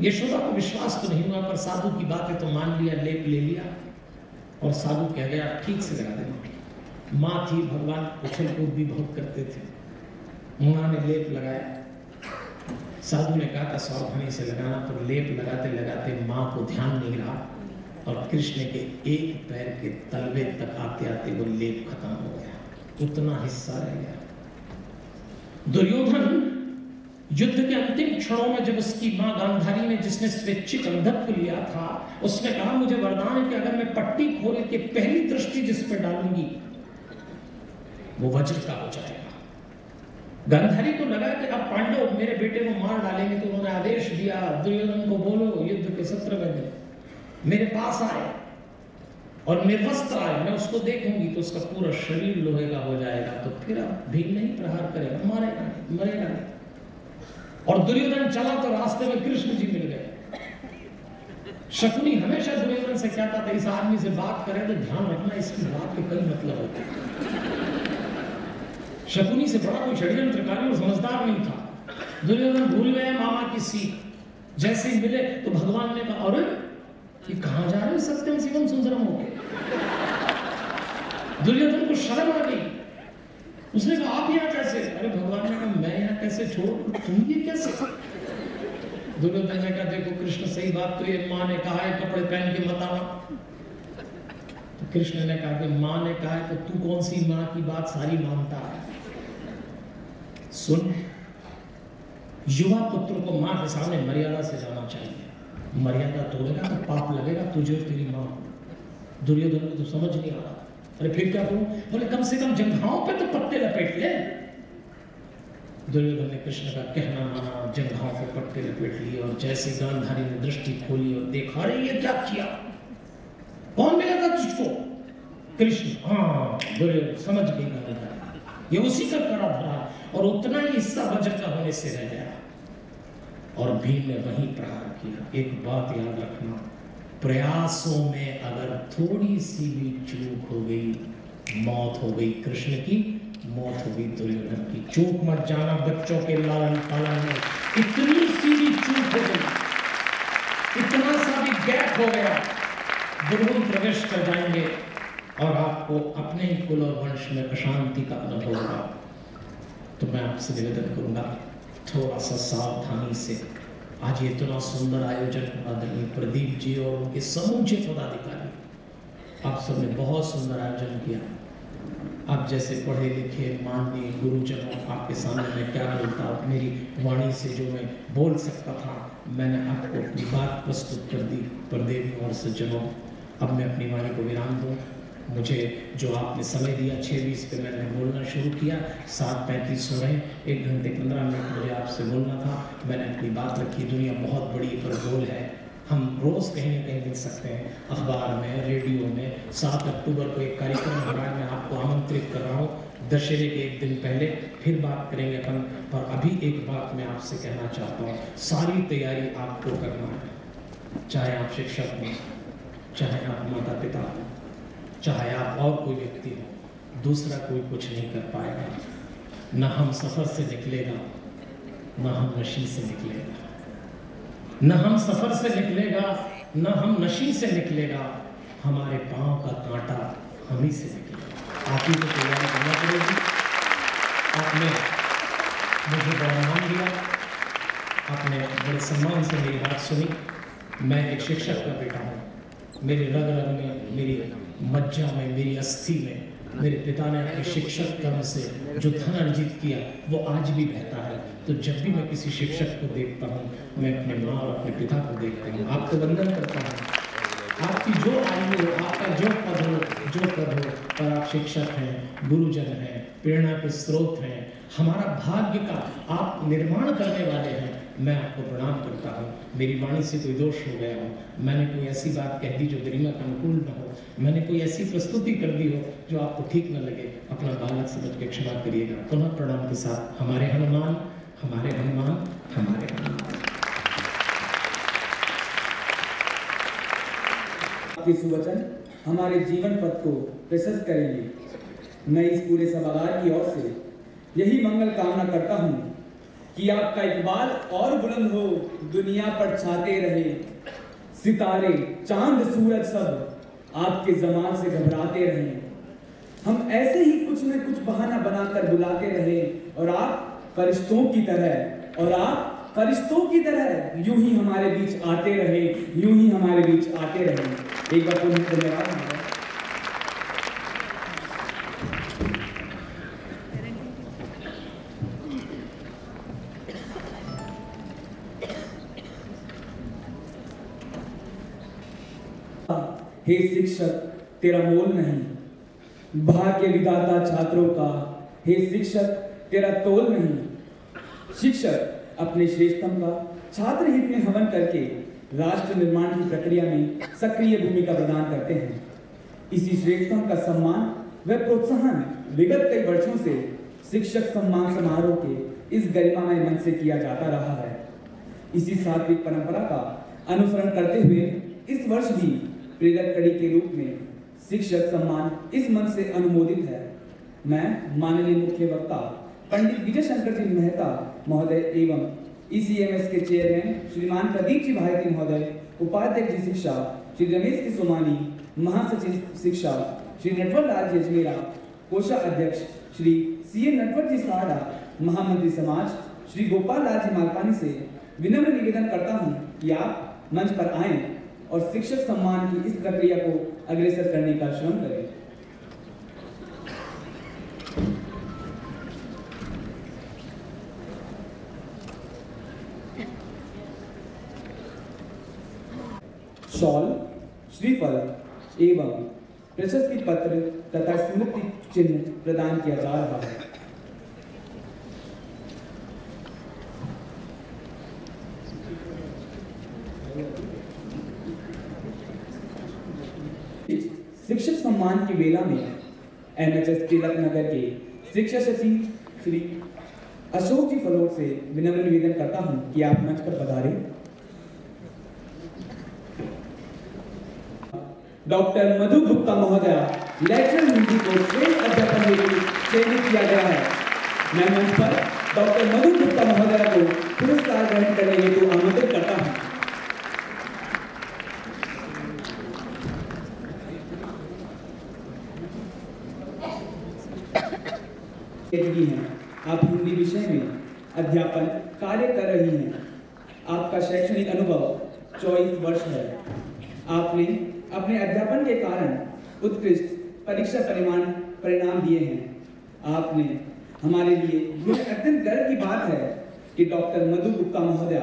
यशोदा को विश्वास तो नहीं हुआ, पर साधु की बात तो मान लिया, लेप ले लिया। और साधु कह गया, ठीक से लगा देना माँ। थी, भगवान उछल कूद भी बहुत करते थे। माँ ने लेप लगाया। साधु ने कहा था सावधानी से लगाना। तो लेप लगाते लगाते माँ को ध्यान नहीं रहा। और कृष्ण के एक पैर के तलवे तक आते आते वो लेप खत्म हो गया। उतना हिस्सा रह गया। दुर्योधन युद्ध के अंतिम क्षणों में जब उसकी माँ गांधारी ने जिसने स्वैच्छिक अंधत्व लिया था, उसने कहा, मुझे वरदान है कि अगर मैं पट्टी खोल के पहली दृष्टि जिस पर डालूँगी, वो वज्र का हो जाएगा। गांधारी को लगा कि अब पांडव मेरे बेटे को मार डालेंगे तो उन्होंने आदेश दिया, दुर्योधन को बोलो, युद्ध के सत्र में मेरे पास आए और निर्वस्त्र आए, मैं उसको देखूँगी तो उसका पूरा शरीर लोहे का हो जाएगा तो फिर अब भीम नहीं प्रहार करेगा मारेगा नहीं मरेगा नहीं और दुर्योधन चला तो रास्ते में कृष्ण जी मिल गए। शकुनी हमेशा दुर्योधन से कहता था, इस आदमी से बात करें तो ध्यान रखना इसकी बात के कई मतलब होते शकुनी से बड़ा कोई षड्यंत्रकारी और समझदार नहीं था। दुर्योधन भूल गए मामा की सीख। जैसे मिले तो भगवान ने कहा, अरे ये कहा जा रहे हो? सत्यम शिवम सुंदरम हो। दुर्योधन को शर्म आ गई। उसने कहा, आप यहाँ कैसे अरे भगवान ने कहा, मैं यहाँ कैसे छोड़? तुम ये कैसे? दुर्योधन ने कहा, देखो, कृष्ण सही बात तो ये माँ ने कहा है, कपड़े पहन के मत आना। तो कृष्ण ने कहा कि माँ ने कहा है तो तू कौन सी माँ की बात सारी मानता है? सुन, युवा पुत्र को माँ के सामने मर्यादा से जाना चाहिए। मर्यादा तोड़ेगा तो पाप लगेगा, तुझे और तेरी माँ। दुर्योधन को तो समझ नहीं आ रहा। अरे फिर क्या करूँ? बोले, कम से कम जंघाओं पे तो पत्ते लपेट ले। दुर्योधन ने कृष्ण का कहना माना, जंघाओं पे पट्टे लपेट लिए और जैसे गांधारी ने दृष्टि खोली और देखा, अरे ये क्या किया? कौन मिला था तुझको? कृष्ण हाँ दुर्योधन, समझ गई गांधारी ये उसी का कड़ा धरा और उतना ही हिस्सा वज्र का होने से रह गया। और भीम ने वही प्रहार किया। एक बात याद रखना, प्रयासों में अगर थोड़ी सी भी चूक हो गई, मौत हो गई कृष्ण की, मौत हो गई दुर्योधन की। चूक मत जाना बच्चों के लालन पालन में। इतनी सी भी चूक हो गई, इतना सा भी गैप हो गया, दुर्गुण प्रवेश कर जाएँगे और आपको अपने ही कुल और वंश में अशांति का अनुभव होगा। तो मैं आपसे निवेदन करूँगा थोड़ा सा सावधानी से। आज इतना सुंदर आयोजन आदरणीय प्रदीप जी और उनके समूचे पदाधिकारी। आप सबने बहुत सुंदर आयोजन किया। आप जैसे पढ़े लिखे, माननीय गुरुजनों, आपके सामने मैं क्या बोलता हूँ, मेरी वाणी से जो मैं बोल सकता था, मैंने आपको अपनी बात प्रस्तुत कर दी। पर देवी और सज्जनों, अब मैं अपनी वाणी को विराम दूँ। मुझे जो आपने समय दिया छः बीस पे मैंने बोलना शुरू किया, सात पैंतीस हो रहे, एक घंटे पंद्रह मिनट मुझे आपसे बोलना था। मैंने अपनी बात रखी, दुनिया बहुत बड़ी पर गोल है। हम रोज़ कहीं ना कहीं मिल सकते हैं, अखबार में, रेडियो में। सात अक्टूबर को एक कार्यक्रम हो रहा है मैं आपको आमंत्रित कर रहा हूँ। दशहरे के एक दिन पहले फिर बात करेंगे अपन, पर अभी एक बात मैं आपसे कहना चाहता हूँ। सारी तैयारी आपको करना है, चाहे आप शिक्षक हो, चाहे आप माता पिता हो। चाहे आप और कोई व्यक्ति हो, दूसरा कोई कुछ नहीं कर पाएगा। न हम सफ़र से निकलेगा, न हम नशी से निकलेगा। न हम सफ़र से निकलेगा, ना हम नशी से निकलेगा, हमारे पाँव का कांटा हम ही से निकलेगा। आप ही को तैयारी करना पड़ेगी। आपने मुझे बड़ा नाम दिया। आपने बड़े सम्मान से मेरी बात सुनी। मैं एक शिक्षक का बेटा हूँ। मेरे रग रग में मेरी मज्जा में, मेरी अस्थि में, मेरे पिता ने अपने शिक्षक कर्म से जो धन अर्जित किया, वो आज भी बहता है। तो जब भी मैं किसी शिक्षक को देखता हूँ, मैं अपने माँ और अपने पिता को देखता हूँ। आपको वंदन करता हूँ। आपकी जो आयु हो, आपका जो पद हो, जो पद हो, पर आप शिक्षक हैं, गुरुजन हैं, प्रेरणा के स्रोत हैं, हमारा भाग्य का आप निर्माण करने वाले हैं। मैं आपको प्रणाम करता हूँ। मेरी वाणी से कोई दोष हो गया हो। मैंने कोई ऐसी बात कह दी जो गरिमा का अनुकूल न हो। मैंने कोई ऐसी प्रस्तुति कर दी हो जो आपको ठीक न लगे। अपना बालक समझ के क्षमा करिएगा। पुनः प्रणाम के साथ। हमारे हनुमान हमारे हनुमान हमारे हनुमान। आपके सुवचन हमारे जीवन पथ को प्रशस्त करेंगे। मैं इस पूरे सभागार की ओर से यही मंगल कामना करता हूँ कि आपका इकबाल और बुलंद हो, दुनिया पर छाते रहे। सितारे, चाँद, सूरज सब आपके जमान से घबराते रहे। हम ऐसे ही कुछ न कुछ बहाना बनाकर बुलाते रहे और आप फरिश्तों की तरह, और आप फरिश्तों की तरह यूँ ही हमारे बीच आते रहे, यूँ ही हमारे बीच आते रहे। एक बार पुनः धन्यवाद। हे शिक्षक, तेरा मोल नहीं। भाग्य विदाता छात्रों का, हे शिक्षक, तेरा तोल नहीं। शिक्षक, अपने श्रेष्ठतम का, छात्र हित में हवन करके राष्ट्र निर्माण की प्रक्रिया में सक्रिय भूमिका प्रदान करते हैं। इसी श्रेष्ठतम का सम्मान व प्रोत्साहन विगत कई वर्षों से शिक्षक सम्मान समारोह के इस गरिमामय मंच से किया जाता रहा है। इसी सात्विक परंपरा का अनुसरण करते हुए इस वर्ष भी प्रेरक कड़ी के रूप में शिक्षक सम्मान इस मंच से अनुमोदित है। मैं माननीय मुख्य वक्ता, पंडित विजय शंकर जी मेहता महोदय एवं ईसीएमएस के चेयरमैन श्रीमान प्रदीप जी भारती महोदय, उपाध्यक्ष जी शिक्षा, श्री रमेश की सोमानी, महासचिव शिक्षा, श्री नटवर लाल जी अजमेरा कोषा अध्यक्ष श्री सी ए नटवर जी साहड़ा महामंत्री समाज श्री गोपाल लाल जी मालपानी से विनम्र निवेदन करता हूँ कि आप मंच पर आएँ। और शिक्षक सम्मान की इस प्रक्रिया को अग्रसर करने का श्रम करें। शॉल, श्रीफल एवं प्रशस्ति पत्र तथा स्मृति चिन्ह प्रदान किया जा रहा है। शिक्षक सम्मान की वेला में एनएचएस तिलक नगर के शिक्षा सचिव श्री अशोक जी फलोर से विनम्र निवेदन करता हूँ कि आप मंच पर पधारें। डॉक्टर मधु गुप्ता महोदय लेक्चर हिंदी को श्रेष्ठ अध्यापन लिए चयनित किया गया है। मैं मंच पर डॉक्टर मधु गुप्ता महोदय को पुरस्कार ग्रहण करने हेतु आमंत्रित करता हैं। आप हिंदी विषय में अध्यापन कार्य कर रही हैं। आपका शैक्षणिक अनुभव 24 वर्ष है। आपने अपने अध्यापन के कारण उत्कृष्ट परीक्षा परिणाम परिणाम दिए हैं। आपने हमारे लिए यह अत्यंत गर्व की बात है कि डॉक्टर मधु गुप्ता महोदया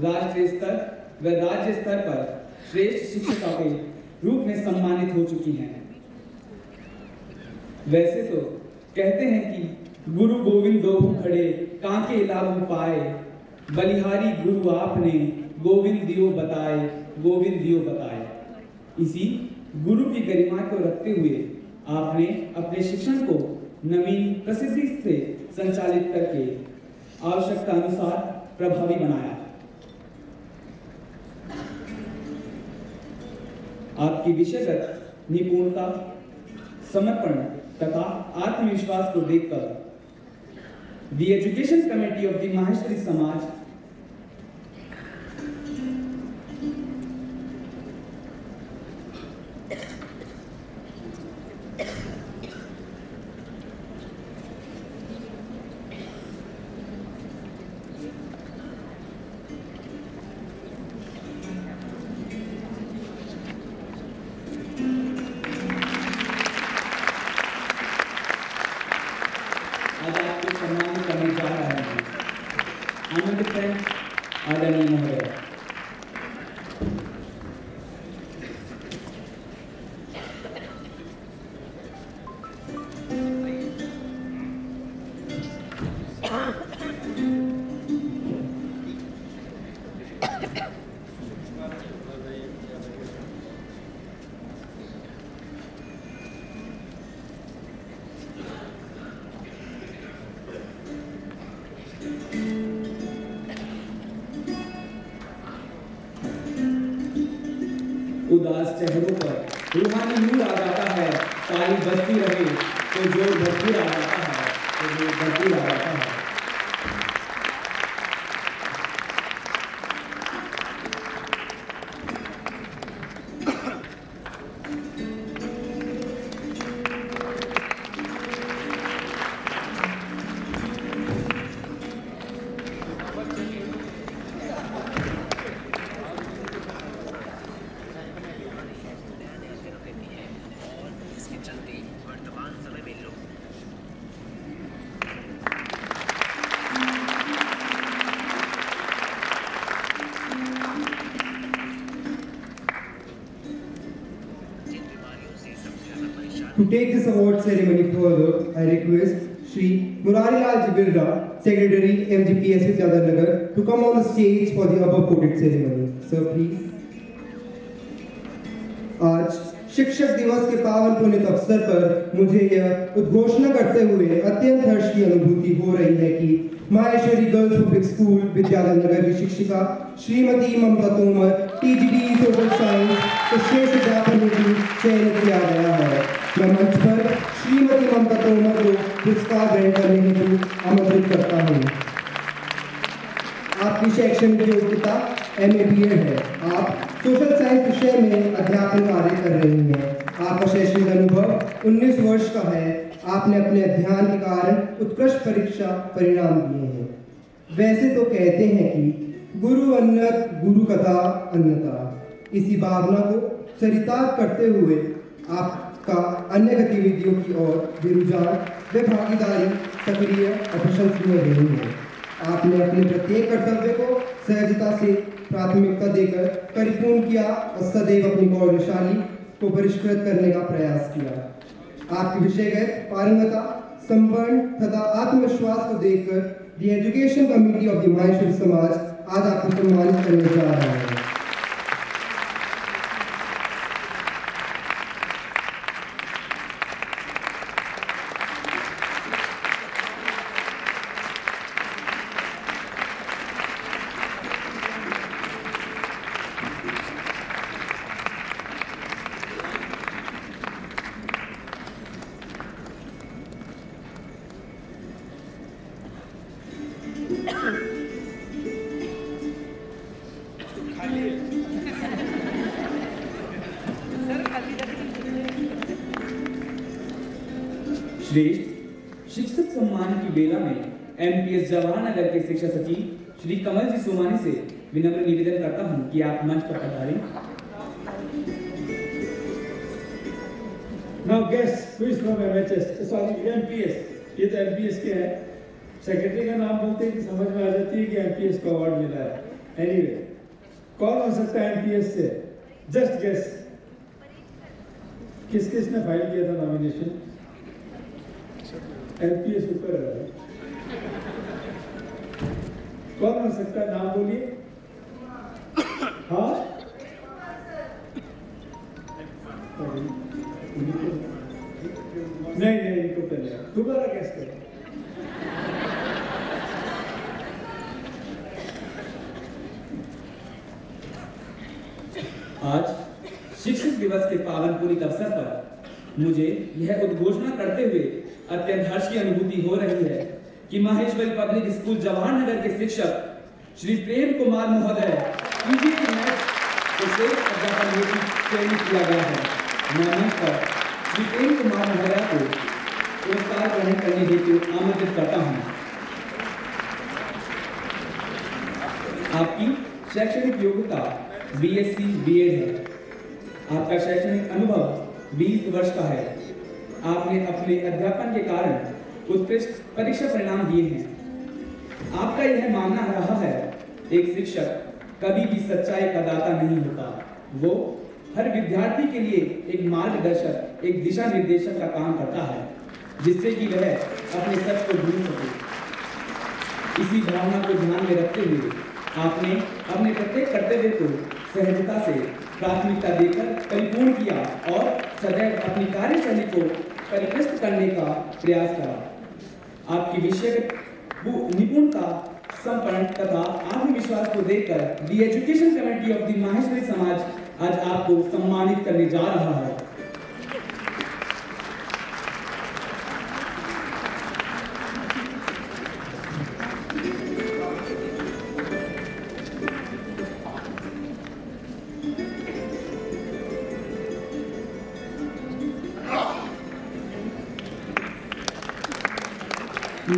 राष्ट्रीय स्तर व राज्य स्तर पर श्रेष्ठ शिक्षिका के रूप में सम्मानित हो चुकी हैं। वैसे तो कहते हैं कि गुरु गोविंद दोहु खड़े, कांके लाभ पाए बलिहारी गुरु आपने, गोविंद दियो बताए, गोविंद दियो बताए। इसी गुरु की गरिमा को रखते हुए आपने अपने शिक्षण को नवीन प्रसिद्धि से संचालित करके आवश्यकता अनुसार प्रभावी बनाया। आपकी विषयगत निपुणता, समर्पण तथा आत्मविश्वास को देखकर the education committee of the Maheshwari Samaj उदास चेहरों हर्ष की अनुभूति हो रही है कि माहेश्वरी गर्ल्स पब्लिक स्कूल विद्यालय नगर की शिक्षिका Shrimati Mamta Tomar TGD social science को श्रेष्ठ अध्यापन हेतु चयनित किया गया है। मैं मंच पर श्रीमती ममता तोमर को पुरस्कार ग्रहण करने हेतु आमंत्रित करता हूँ। आपकी शैक्षणिक योग्यता एम ए बी है। आप सोशल साइंस विषय में अध्यापन कार्य कर रही हैं। आपका शैक्षणिक अनुभव 19 वर्ष का है। आपने अपने अध्ययन के कारण उत्कृष्ट परीक्षा परिणाम दिए हैं। वैसे तो कहते हैं कि गुरु अन्नत गुरु कथा अन्यता। इसी भावना को चरितार्थ करते हुए आपका अन्य गतिविधियों की ओर भी रुझान व भागीदारी सक्रिय और प्रशंसनीय रही है। आपने अपने प्रत्येक कर्तव्य को सहजता से प्राथमिकता देकर परिपूर्ण किया और सदैव अपनी गौरवशाली को परिष्कृत करने का प्रयास किया। आपकी विषयगत पारंगता संपन्न तथा आत्मविश्वास को देखकर the education committee of Maheshwar Samaj आज आपको सम्मानित करने जा रहा है। विनम्र निवेदन करता हूँ कि आप मंच पर पधारें। Now guess who is from MHS sorry MPS ये तो एमपीएस के है। सेक्रेटरी का नाम बोलते ही समझ में आ जाती है कि एमपीएस को अवार्ड मिला है। एनीवे कौन हो सकता है एमपीएस से? जस्ट गेस किस किस ने फ़ाइल किया था नॉमिनेशन एमपीएस ऊपर है। कौन हो सकता है? नाम बोलिए। हाँ। नहीं नहीं इनको पहले दोबारा कैसे करें आज शिक्षक दिवस के पावन पुनित अवसर पर मुझे यह उद्घोषणा करते हुए अत्यंत हर्ष की अनुभूति हो रही है कि माहेश्वरी पब्लिक स्कूल जवाहर नगर के शिक्षक श्री प्रेम कुमार महोदय श्रेष्ठ अध्यापन हेतु चयनित किया गया है। मंच श्री प्रेम कुमार महोदय को पुरस्कार ग्रहण करने हेतु आमंत्रित करता हूँ। आपकी शैक्षणिक योग्यता बीएससी बीएड है। आपका शैक्षणिक अनुभव 20 वर्ष का है। आपने अपने अध्यापन के कारण उत्कृष्ट परीक्षा परिणाम दिए हैं। आपका यह मानना रहा है, एक शिक्षक कभी भी सच्चाई का दाता नहीं होता। वो हर विद्यार्थी के लिए एक मार्गदर्शक, एक दिशा निर्देशक का काम करता है, जिससे कि वह अपने सच को ढूंढ सके। इसी भावना को ध्यान में रखते हुए आपने अपने प्रत्येक कर्तव्य को सहजता से प्राथमिकता देकर परिपूर्ण किया और सदैव अपनी कार्यशैली को परिकृष्ट करने का प्रयास करा। आपकी विषय निपुणता संपन्न तथा आत्मविश्वास को देखकर the education committee of the Maheshwari Samaj आज आपको सम्मानित करने जा रहा है।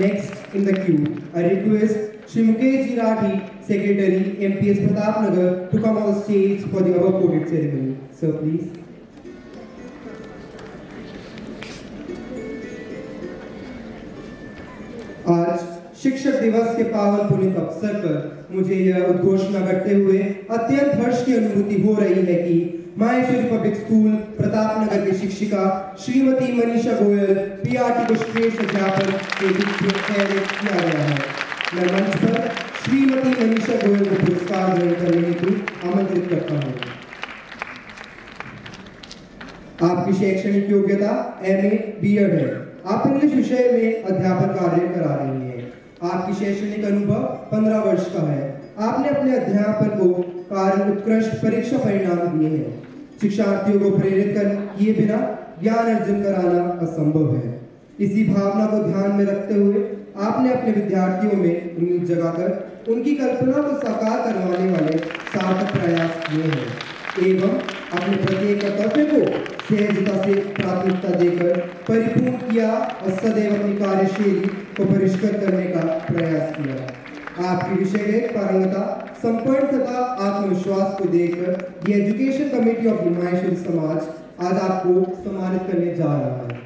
Next in the queue, I request Shri Mukesh Ji Rathi, Secretary, MPS Pratap Nagar, to come on stage for the above quoted ceremony. Sir, please. आज शिक्षक दिवस के पावन पुनित अवसर पर मुझे यह उद्घोषणा करते हुए अत्यंत हर्ष की अनुभूति हो रही है कि माहेश्वरी पब्लिक स्कूल प्रताप नगर की शिक्षिका श्रीमती मनीषा गोयल पीआरटी को श्रेष्ठ अध्यापन के रूप में किया गया है मैं मंच पर श्रीमती मनीषा गोयल को पुरस्कार ग्रहण करने हेतु आमंत्रित करता हूँ। आपकी शैक्षणिक योग्यता एम ए बी एड है। आप इंग्लिश विषय में अध्यापन कार्य करा रही हैं। आपकी शैक्षणिक अनुभव पंद्रह वर्ष का है। आपने अपने अध्यापन को कारण उत्कृष्ट परीक्षा परिणाम दिए हैं। शिक्षार्थियों को प्रेरित कर किए बिना ज्ञान अर्जन कराना असंभव है। इसी भावना को ध्यान में रखते हुए आपने अपने विद्यार्थियों में उम्मीद जगाकर उनकी कल्पना को साकार करवाने वाले सार्थक प्रयास किए हैं। एवं अपने प्रत्येक कर्तव्य को सहजता से प्राथमिकता देकर, परिपूर्ण किया और सदैव अपनी कार्यशैली को परिष्कृत करने का प्रयास किया। आपकी विषय पारंगता संपन्न तथा आत्मविश्वास को देखकर दी एजुकेशन कमेटी ऑफ़ हिमायशरी समाज आज आपको सम्मानित करने जा रहा है।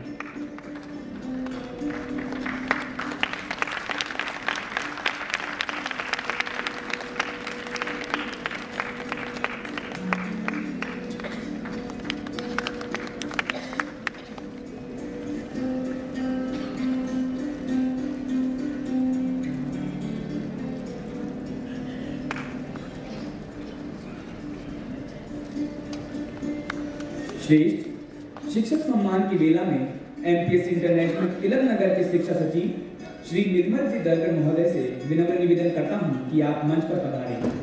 श्रेष्ठ शिक्षक सम्मान की बेला में एमपीएस इंटरनेशनल तिलक नगर के शिक्षा सचिव श्री निर्मल जी दरकर महोदय से विनम्र निवेदन करता हूँ कि आप मंच पर पधारें।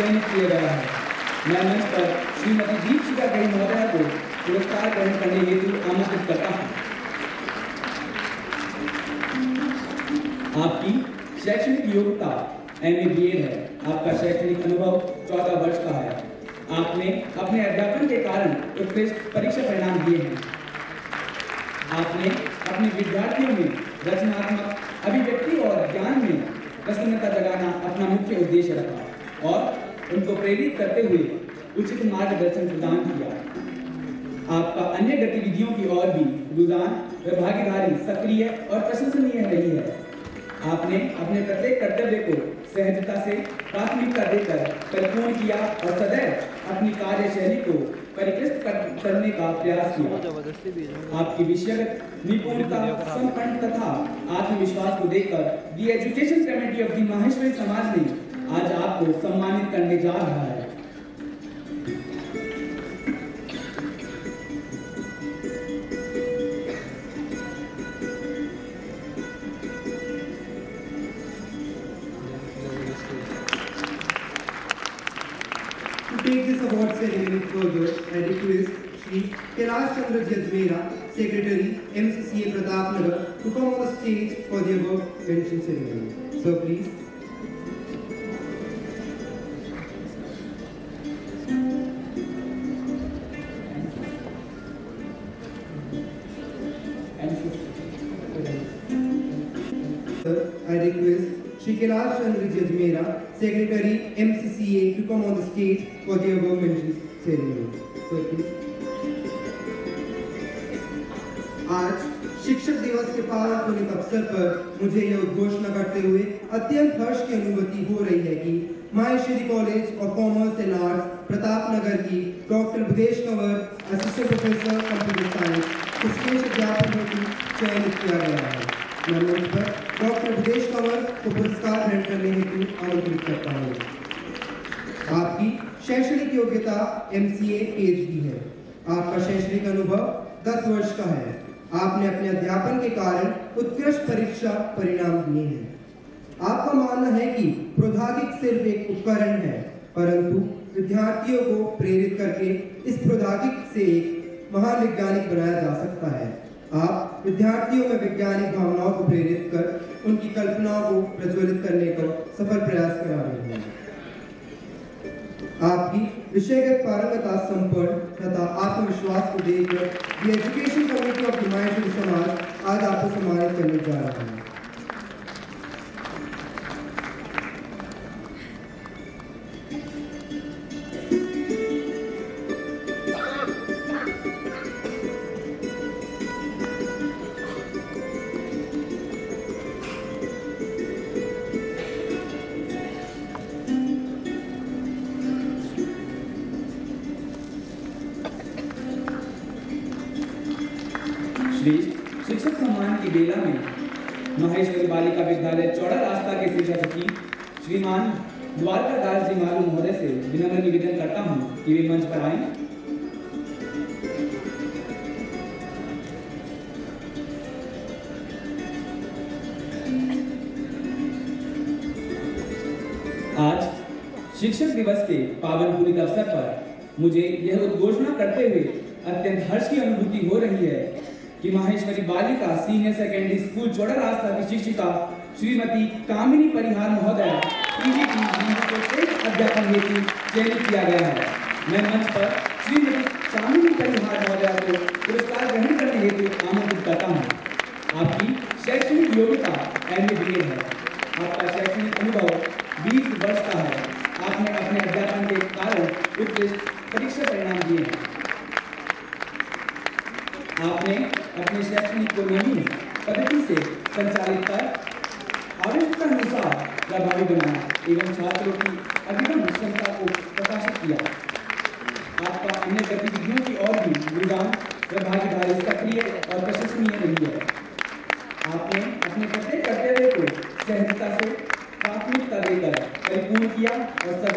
गई महोदया प्रयास किया। आपकी विषयगत निपुणता संपन्न तथा आत्मविश्वास को देखकर the education committee of the Maheshwari Samaj ने आज आपको सम्मानित करने जा रहा है। Take this award ceremony further, I request Shri Kailash Chandra Jajmera, Secretary, MCCA Pratap Nagar, to come on the stage for the above mentioned ceremony. Sir, please. I request Shri Kailash Chandra Secretary, MCCA, to come on the stage for the above mentioned ceremony. Sir, please. अवसर पर मुझे यह उद्घोषणा करते हुए अत्यंत हर्ष की अनुभूति हो रही है कि Maheshwari college of commerce and arts, Pratap Nagar की doctor Bhudesh Kanwar assistant professor computer science विशेष अध्यापन हेतु चयनित किया गया है। मैं मंच पर डॉक्टर भुदेश कंवर को पुरस्कार ग्रहण करने हेतु आमंत्रित करता हूँ। आपकी शैक्षणिक योग्यता एम सी है। आपका शैक्षणिक अनुभव 10 वर्ष का है। आपने अपने अध्यापन के कारण उत्कृष्ट परीक्षा परिणाम दिए हैं। आपका मानना है कि प्रौद्योगिक सिर्फ़ एक उपकरण है, परंतु विद्यार्थियों को प्रेरित करके इस प्रौद्योगिक से एक महान वैज्ञानिक बनाया जा सकता है। आप विद्यार्थियों में वैज्ञानिक भावनाओं को प्रेरित कर उनकी कल्पनाओं को प्रज्वलित करने का सफल प्रयास करा रहे हैं। आपकी विषयगत पारंगता संपन्न तथा आत्मविश्वास को देखकर ये education committee of Himachal Samaj आज आपको सम्मानित करने जा रहा है।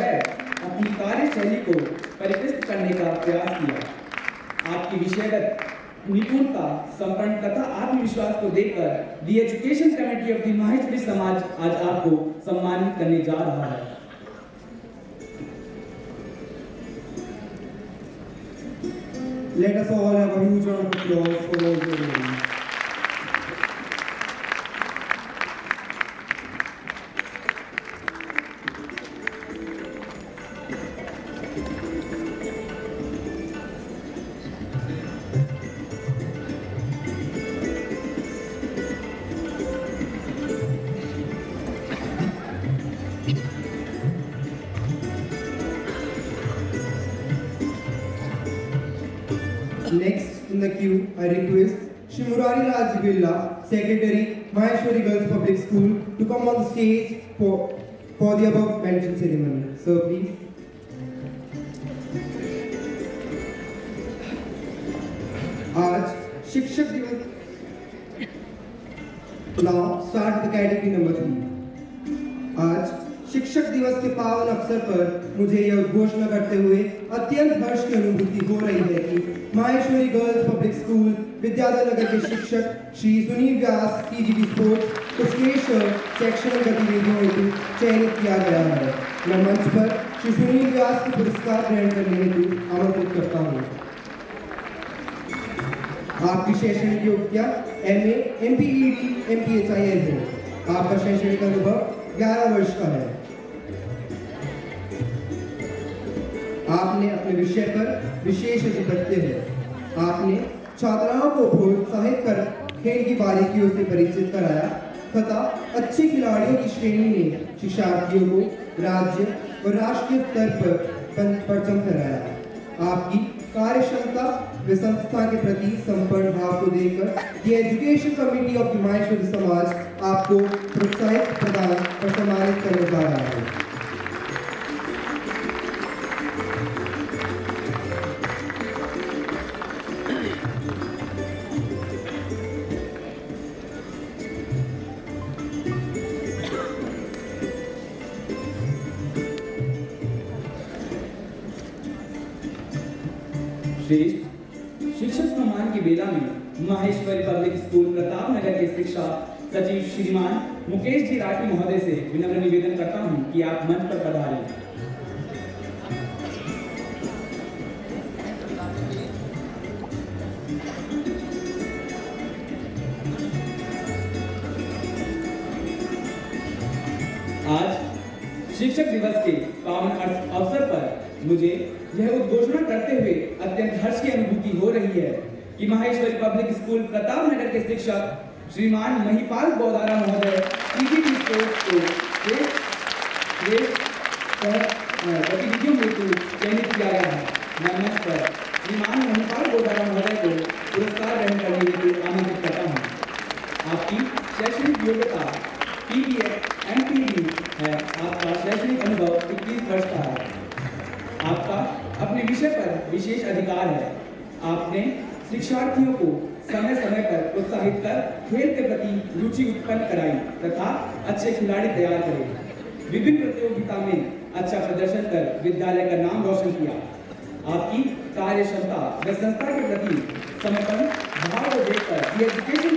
है, अपनी कार्य शैली को परिष्कृत करने का प्रयास किया। आपकी विषयगत निपुणता संपन्न तथा आत्मविश्वास को देखकर the education committee of the Maheshwari Samaj आज आपको सम्मानित करने जा रहा है। Let us all have a huge round of applause for all the Secretary, Maheshwari Girls Public School, to come on the stage for, for the above mentioned ceremony. Sir, please. आज शिक्षक दिवस now start category number three आज शिक्षक दिवस के पावन अवसर पर मुझे यह घोषणा करते हुए अत्यंत हर्ष की अनुभूति हो रही है कि Maheshwari girls public school Vidyadhar Nagar के शिक्षक श्री सुनील व्यास की टीजीटी स्पोर्ट्स श्रेष्ठ शैक्षणिक गतिविधियों हेतु चयनित किया गया है। मैं मंच पर श्री सुनील व्यास को पुरस्कार ग्रहण करने हेतु आमंत्रित करता हूँ। आपकी शैक्षणिक योग्यता M A M P E D M P H I L है। आपका शैक्षणिक अनुभव 11 वर्ष का है। आपने अपने विषय पर विशेष अधिपत्य है। आपने छात्राओं को प्रोत्साहित कर खेल की बारीकियों से परिचित कराया, तथा अच्छे खिलाड़ियों की श्रेणी में शिक्षार्थियों को राज्य और राष्ट्रीय स्तर पर परचम फहराया आपकी कार्य क्षमता व संस्था के प्रति समर्पण भाव को देखकर ये एजुकेशन कमेटी ऑफ़ हिमाचल समाज आपको प्रोत्साहित प्रदान और सम्मानित करने जा रहा है। मुकेश जी राठी महोदय से विनम्र निवेदन करता हूँ कि आप मंच पर पधारें आज शिक्षक दिवस के पावन अवसर पर मुझे यह उद्घोषणा करते हुए अत्यंत हर्ष की अनुभूति हो रही है कि माहेश्वरी पब्लिक स्कूल प्रताप नगर के शिक्षक श्रीमान महिपाल बौदारा महोदय टीजीटी स्पोर्ट्स को गतिविधियों हेतु चयनित किया गया है। मैं मंच पर श्रीमान महिपाल बौदारा महोदय को पुरस्कार ग्रहण करने हेतु आमंत्रित करता हूँ। आपकी शैक्षणिक योग्यता पीबीएफ एमपीडी है, आपका शैक्षणिक अनुभव 21 वर्ष का है। आपका अपने विषय पर विशेष अधिकार है। आपने शिक्षार्थियों को समय समय पर प्रोत्साहित कर खेल के प्रति रुचि उत्पन्न कराई तथा अच्छे खिलाड़ी तैयार करे। विभिन्न प्रतियोगिता में अच्छा प्रदर्शन कर विद्यालय का नाम रोशन किया। आपकी कार्य क्षमता व संस्था के प्रति समर्पण, भाव को देखकर ये education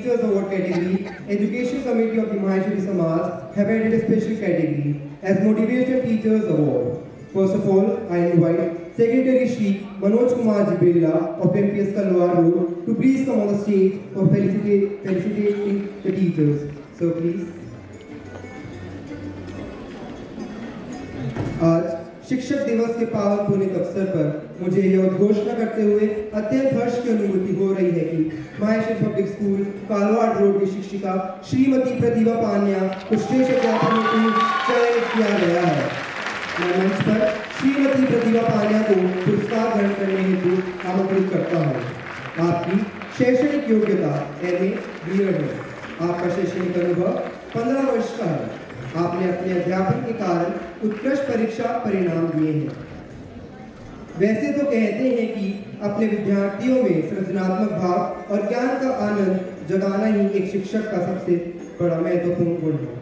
Teachers Award category, Education Committee of the Maheshwari Samaj have added a special category as Motivation Teachers Award. First of all, I invite Secretary Shri Manoj Kumar Jibrilla of MPS Kalwar Road to please come on the stage for felicitating the teachers. So please. शिक्षक दिवस के पावन पुनित अवसर पर मुझे यह उद्घोषणा करते हुए अत्यंत हर्ष की अनुभूति हो रही है कि Maheshwar public school, Kalwar road की शिक्षिका श्रीमती प्रतिभा पानिया को श्रेष्ठ अध्यापन हेतु चयनित किया गया है। मंच पर श्रीमती प्रतिभा पानिया को पुरस्कार ग्रहण करने हेतु आमंत्रित करता हूँ। आपकी शैक्षणिक योग्यता एम ए है। आपका शैक्षणिक अनुभव पंद्रह वर्ष का है। आपने अपने अध्यापन के कारण उत्कृष्ट परीक्षा परिणाम दिए हैं। वैसे तो कहते हैं कि अपने विद्यार्थियों में सृजनात्मक भाव और ज्ञान का आनंद जगाना ही एक शिक्षक का सबसे बड़ा महत्वपूर्ण गुण है।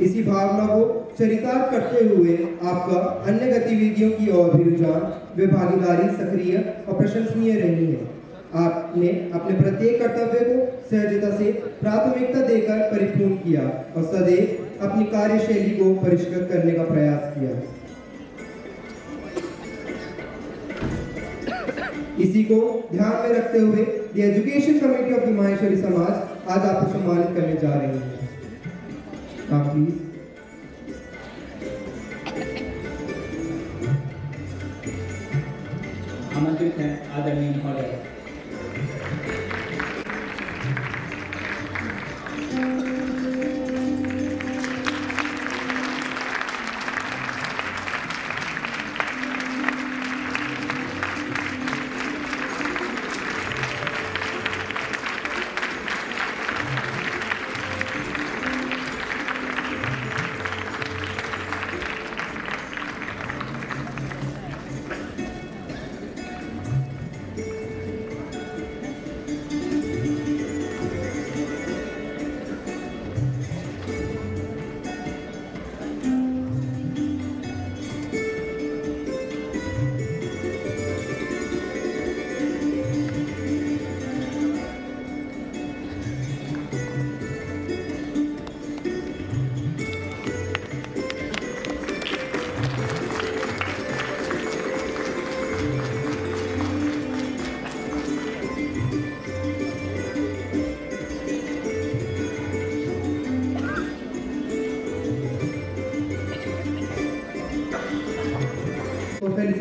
इसी भावना को चरितार्थ करते हुए आपका अन्य गतिविधियों की ओर भी रुझान, वे भागीदारी, सक्रिय और प्रशंसनीय रही है। आपने अपने प्रत्येक कर्तव्य को सहजता से प्राथमिकता देकर परिपूर्ण किया और सदैव अपनी कार्यशैली को परिष्कृत करने का प्रयास किया। इसी को ध्यान में रखते हुए the education committee of the Maheshwari Samaj आज आपको सम्मानित करने जा रहे हैं। हाँ प्लीज़ आमंत्रित हैं आदरणीय महोदय।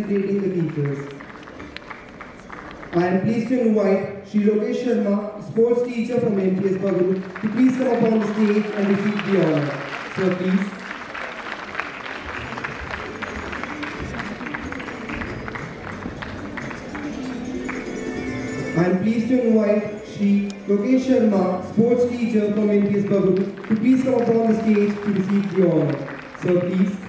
Felicitating the teachers. I am pleased to invite Shri Lokesh Sharma, sports teacher from MPS Bagaru, to please come upon the stage and receive the honor. Sir, please. I am pleased to invite Shri Lokesh Sharma, sports teacher from MPS Bagaru, to please come upon the stage to receive the honor. Sir, please.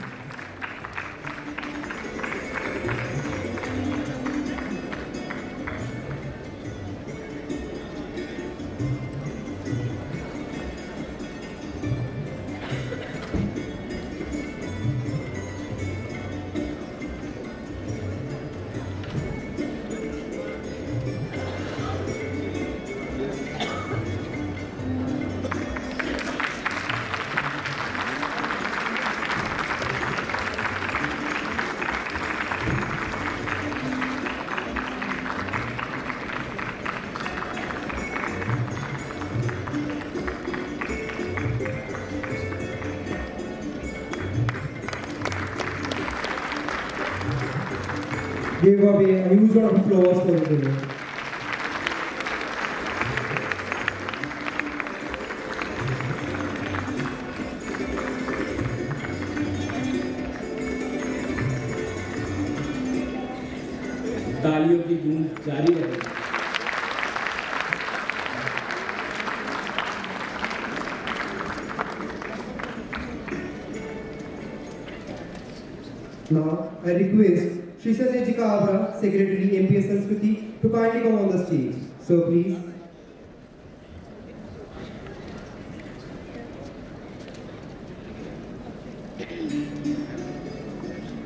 Secretary MPS Sanskriti, to kindly come on the stage. So please.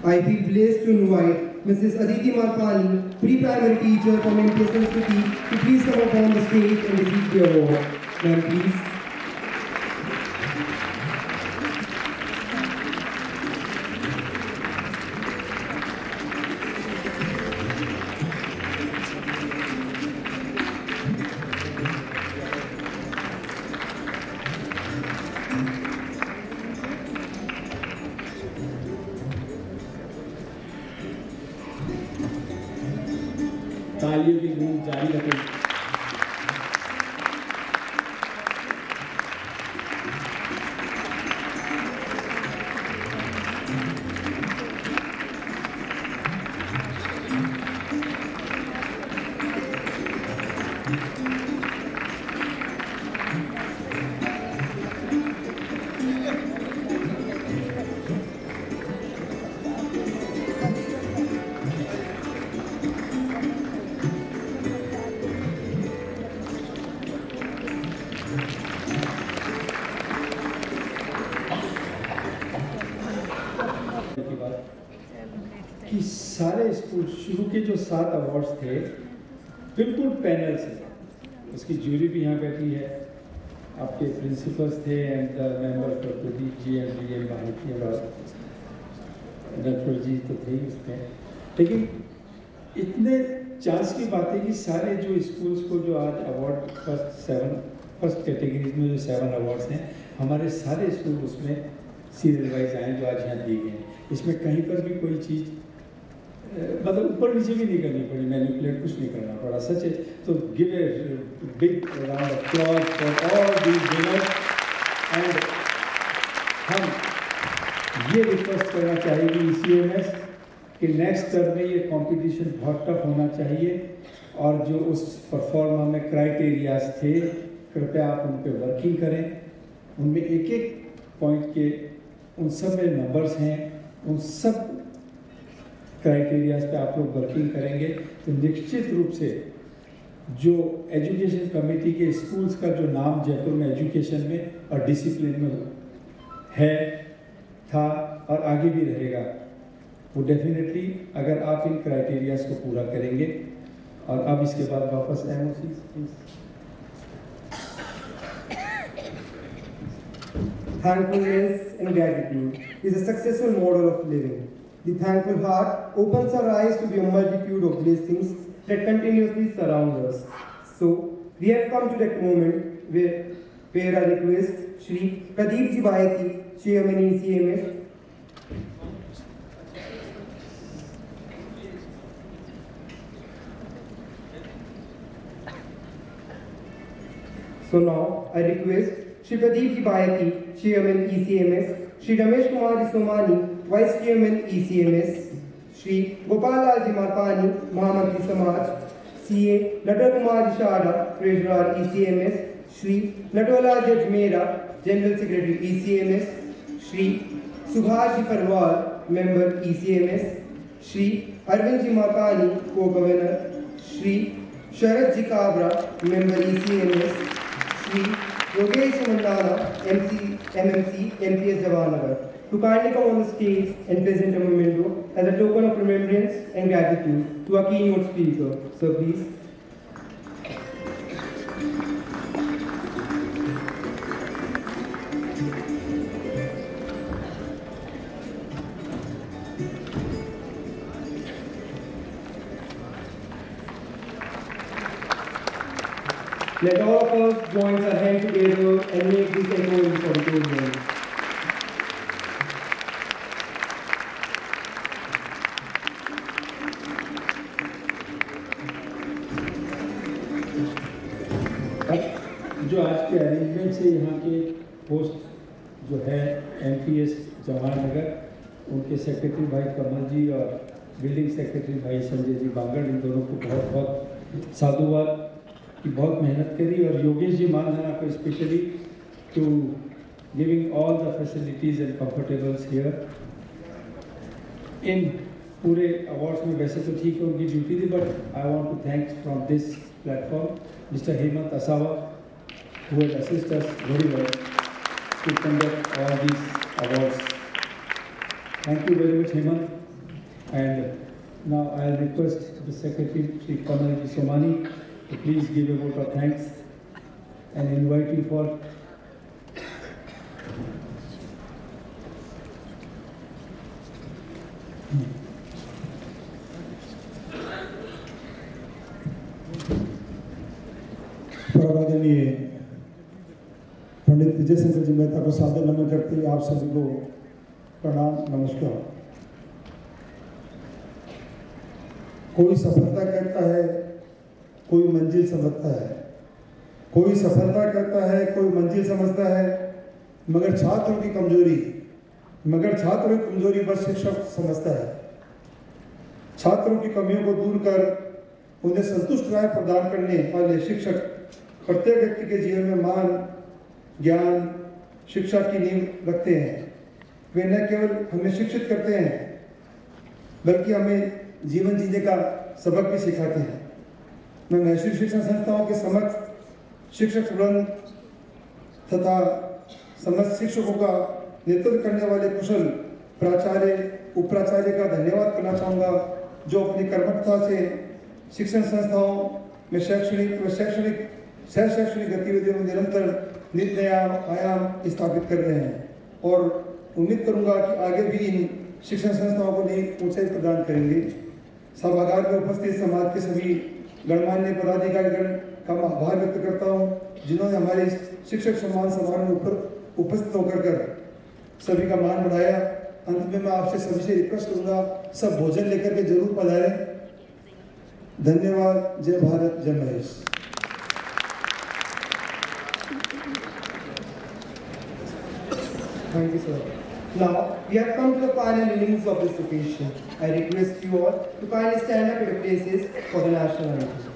I feel blessed to invite Mrs. Aditi Marpani, pre-primary teacher from MPS Sanskriti, to please come upon the stage and receive the award. Ma'am, please. सात awards थे, बिल्कुल panel से। उसकी jury भी यहाँ बैठी है। आपके प्रिंसिपल्स थे and member Pradeep ji and D M Bharati और नटवर जी तो थे उसमें। लेकिन इतने चांस की बात है कि सारे जो स्कूल्स को जो आज award first seven first categories में जो सेवन अवार्ड्स हैं, हमारे सारे स्कूल उसमें सीरियल वाइज आए जो आज यहाँ दिए गए हैं। इसमें कहीं पर भी कोई चीज़ मतलब ऊपर नीचे भी नहीं करनी पड़ी मैनिपुलेट कुछ नहीं करना पड़ा, सच है? तो give a big round of applause for all winners and हम ये रिक्वेस्ट करना चाहेंगे ई सी एम एस कि नेक्स्ट टर्म में ये कंपटीशन बहुत टफ होना चाहिए और जो उस परफॉर्मा में क्राइटेरियाज थे, कृपया आप उन पर वर्किंग करें। उनमें एक एक पॉइंट के, उन सब में नंबर्स हैं, उन सब क्राइटेरियाज पे आप लोग वर्किंग करेंगे तो निश्चित रूप से जो एजुकेशन कमेटी के स्कूल्स का जो नाम जयपुर में एजुकेशन में और डिसिप्लिन में है, था और आगे भी रहेगा, वो डेफिनेटली अगर आप इन क्राइटेरियाज को पूरा करेंगे और अब इसके बाद वापस एम Thankfulness and gratitude is a successful model of living. The thankful heart opens our eyes to the multitude of blessings that continuously surround us. So, we have come to that moment where, where I request Shri Pradeep Ji Bhayati, Chairman ECMS, So now I request Shri Pradeep Ji Bhayati, Chairman ECMS, Shri Ramesh Kumar Somani vice chairman E C M S Shri Gopal Lal ji Marpani, महामंत्री समाज सी ए कुमार शारा treasurer S Shri Latola जज मेरा, general secretary S Shri Subhash ji Parwal member S Shri Arvind ji Marpani को governor Shri Sharad ji Kabra, member E C M S Shri Yogesh Mandana, MC, MMC, MPS Javanagar, to kindly come on the stage and present a memento as a token of remembrance and gratitude to our keynote speaker. So please. Let all of us join our hand together and make this echo in. अब जो आज के arrangement से यहाँ के post जो है M P S Jawahar Nagar उनके सेक्रेटरी भाई कमल जी और बिल्डिंग सेक्रेटरी भाई संजय जी बांगड़, इन दोनों को बहुत बहुत साधुवाद कि बहुत मेहनत करी और योगेश जी मान जाना को specially to giving all the facilities and comfortables here in पूरे अवार्ड्स में वैसे तो ठीक है, उनकी ड्यूटी थी but I want to thanks from this platform mister Hemant Asawa who has assist us very well to conduct all this awards thank you very much Hemant and now I request the secretary Shri Kamal ji Somani to please give a vote of thanks and invite you for Pandit Vijay ji Mehta को सादर नमन करते हुए आप सभी को प्रणाम, नमस्कार। कोई सफलता कहता है कोई मंजिल समझता है। कोई सफलता करता है, कोई मंजिल समझता है, मगर छात्रों की कमज़ोरी, मगर छात्रों की कमज़ोरी बस शिक्षक समझता है। छात्रों की कमियों को दूर कर, उन्हें संतुष्ट राय प्रदान करने वाले शिक्षक प्रत्येक व्यक्ति के जीवन में मान, ज्ञान, शिक्षा की नींव रखते हैं। वे न केवल हमें शिक्षित करते हैं, बल्कि हमें जीवन जीने का सबक भी सिखाते हैं। मैं मैसूर शिक्षण संस्थाओं के समक्ष शिक्षक वृंद तथा समस्त शिक्षकों का नेतृत्व करने वाले कुशल प्राचार्य, उपप्राचार्य का धन्यवाद करना चाहूँगा, जो अपनी कर्मठता से शिक्षण संस्थाओं में शैक्षणिक व शैक्षणिक सह शैक्षणिक गतिविधियों में निरंतर नित नया आयाम स्थापित कर रहे हैं। और उम्मीद करूँगा कि आगे भी इन शिक्षण संस्थाओं को नई ऊंचाई प्रदान करेंगे। सभागार में उपस्थित समाज के सभी गणमान्य पदाधिकारीगण का मैं आभार व्यक्त करता हूँ जिन्होंने हमारे शिक्षक सम्मान समारोह में ऊपर उपस्थित होकर कर सभी का मान बढ़ाया। अंत में मैं आपसे सभी से रिक्वेस्ट करूँगा सब भोजन लेकर के ज़रूर पधारें। धन्यवाद। जय भारत जय Mahesh. Thank you, sir. Now, we have come to the final innings of this occasion. I request you all to kindly stand up at your places for the national anthem.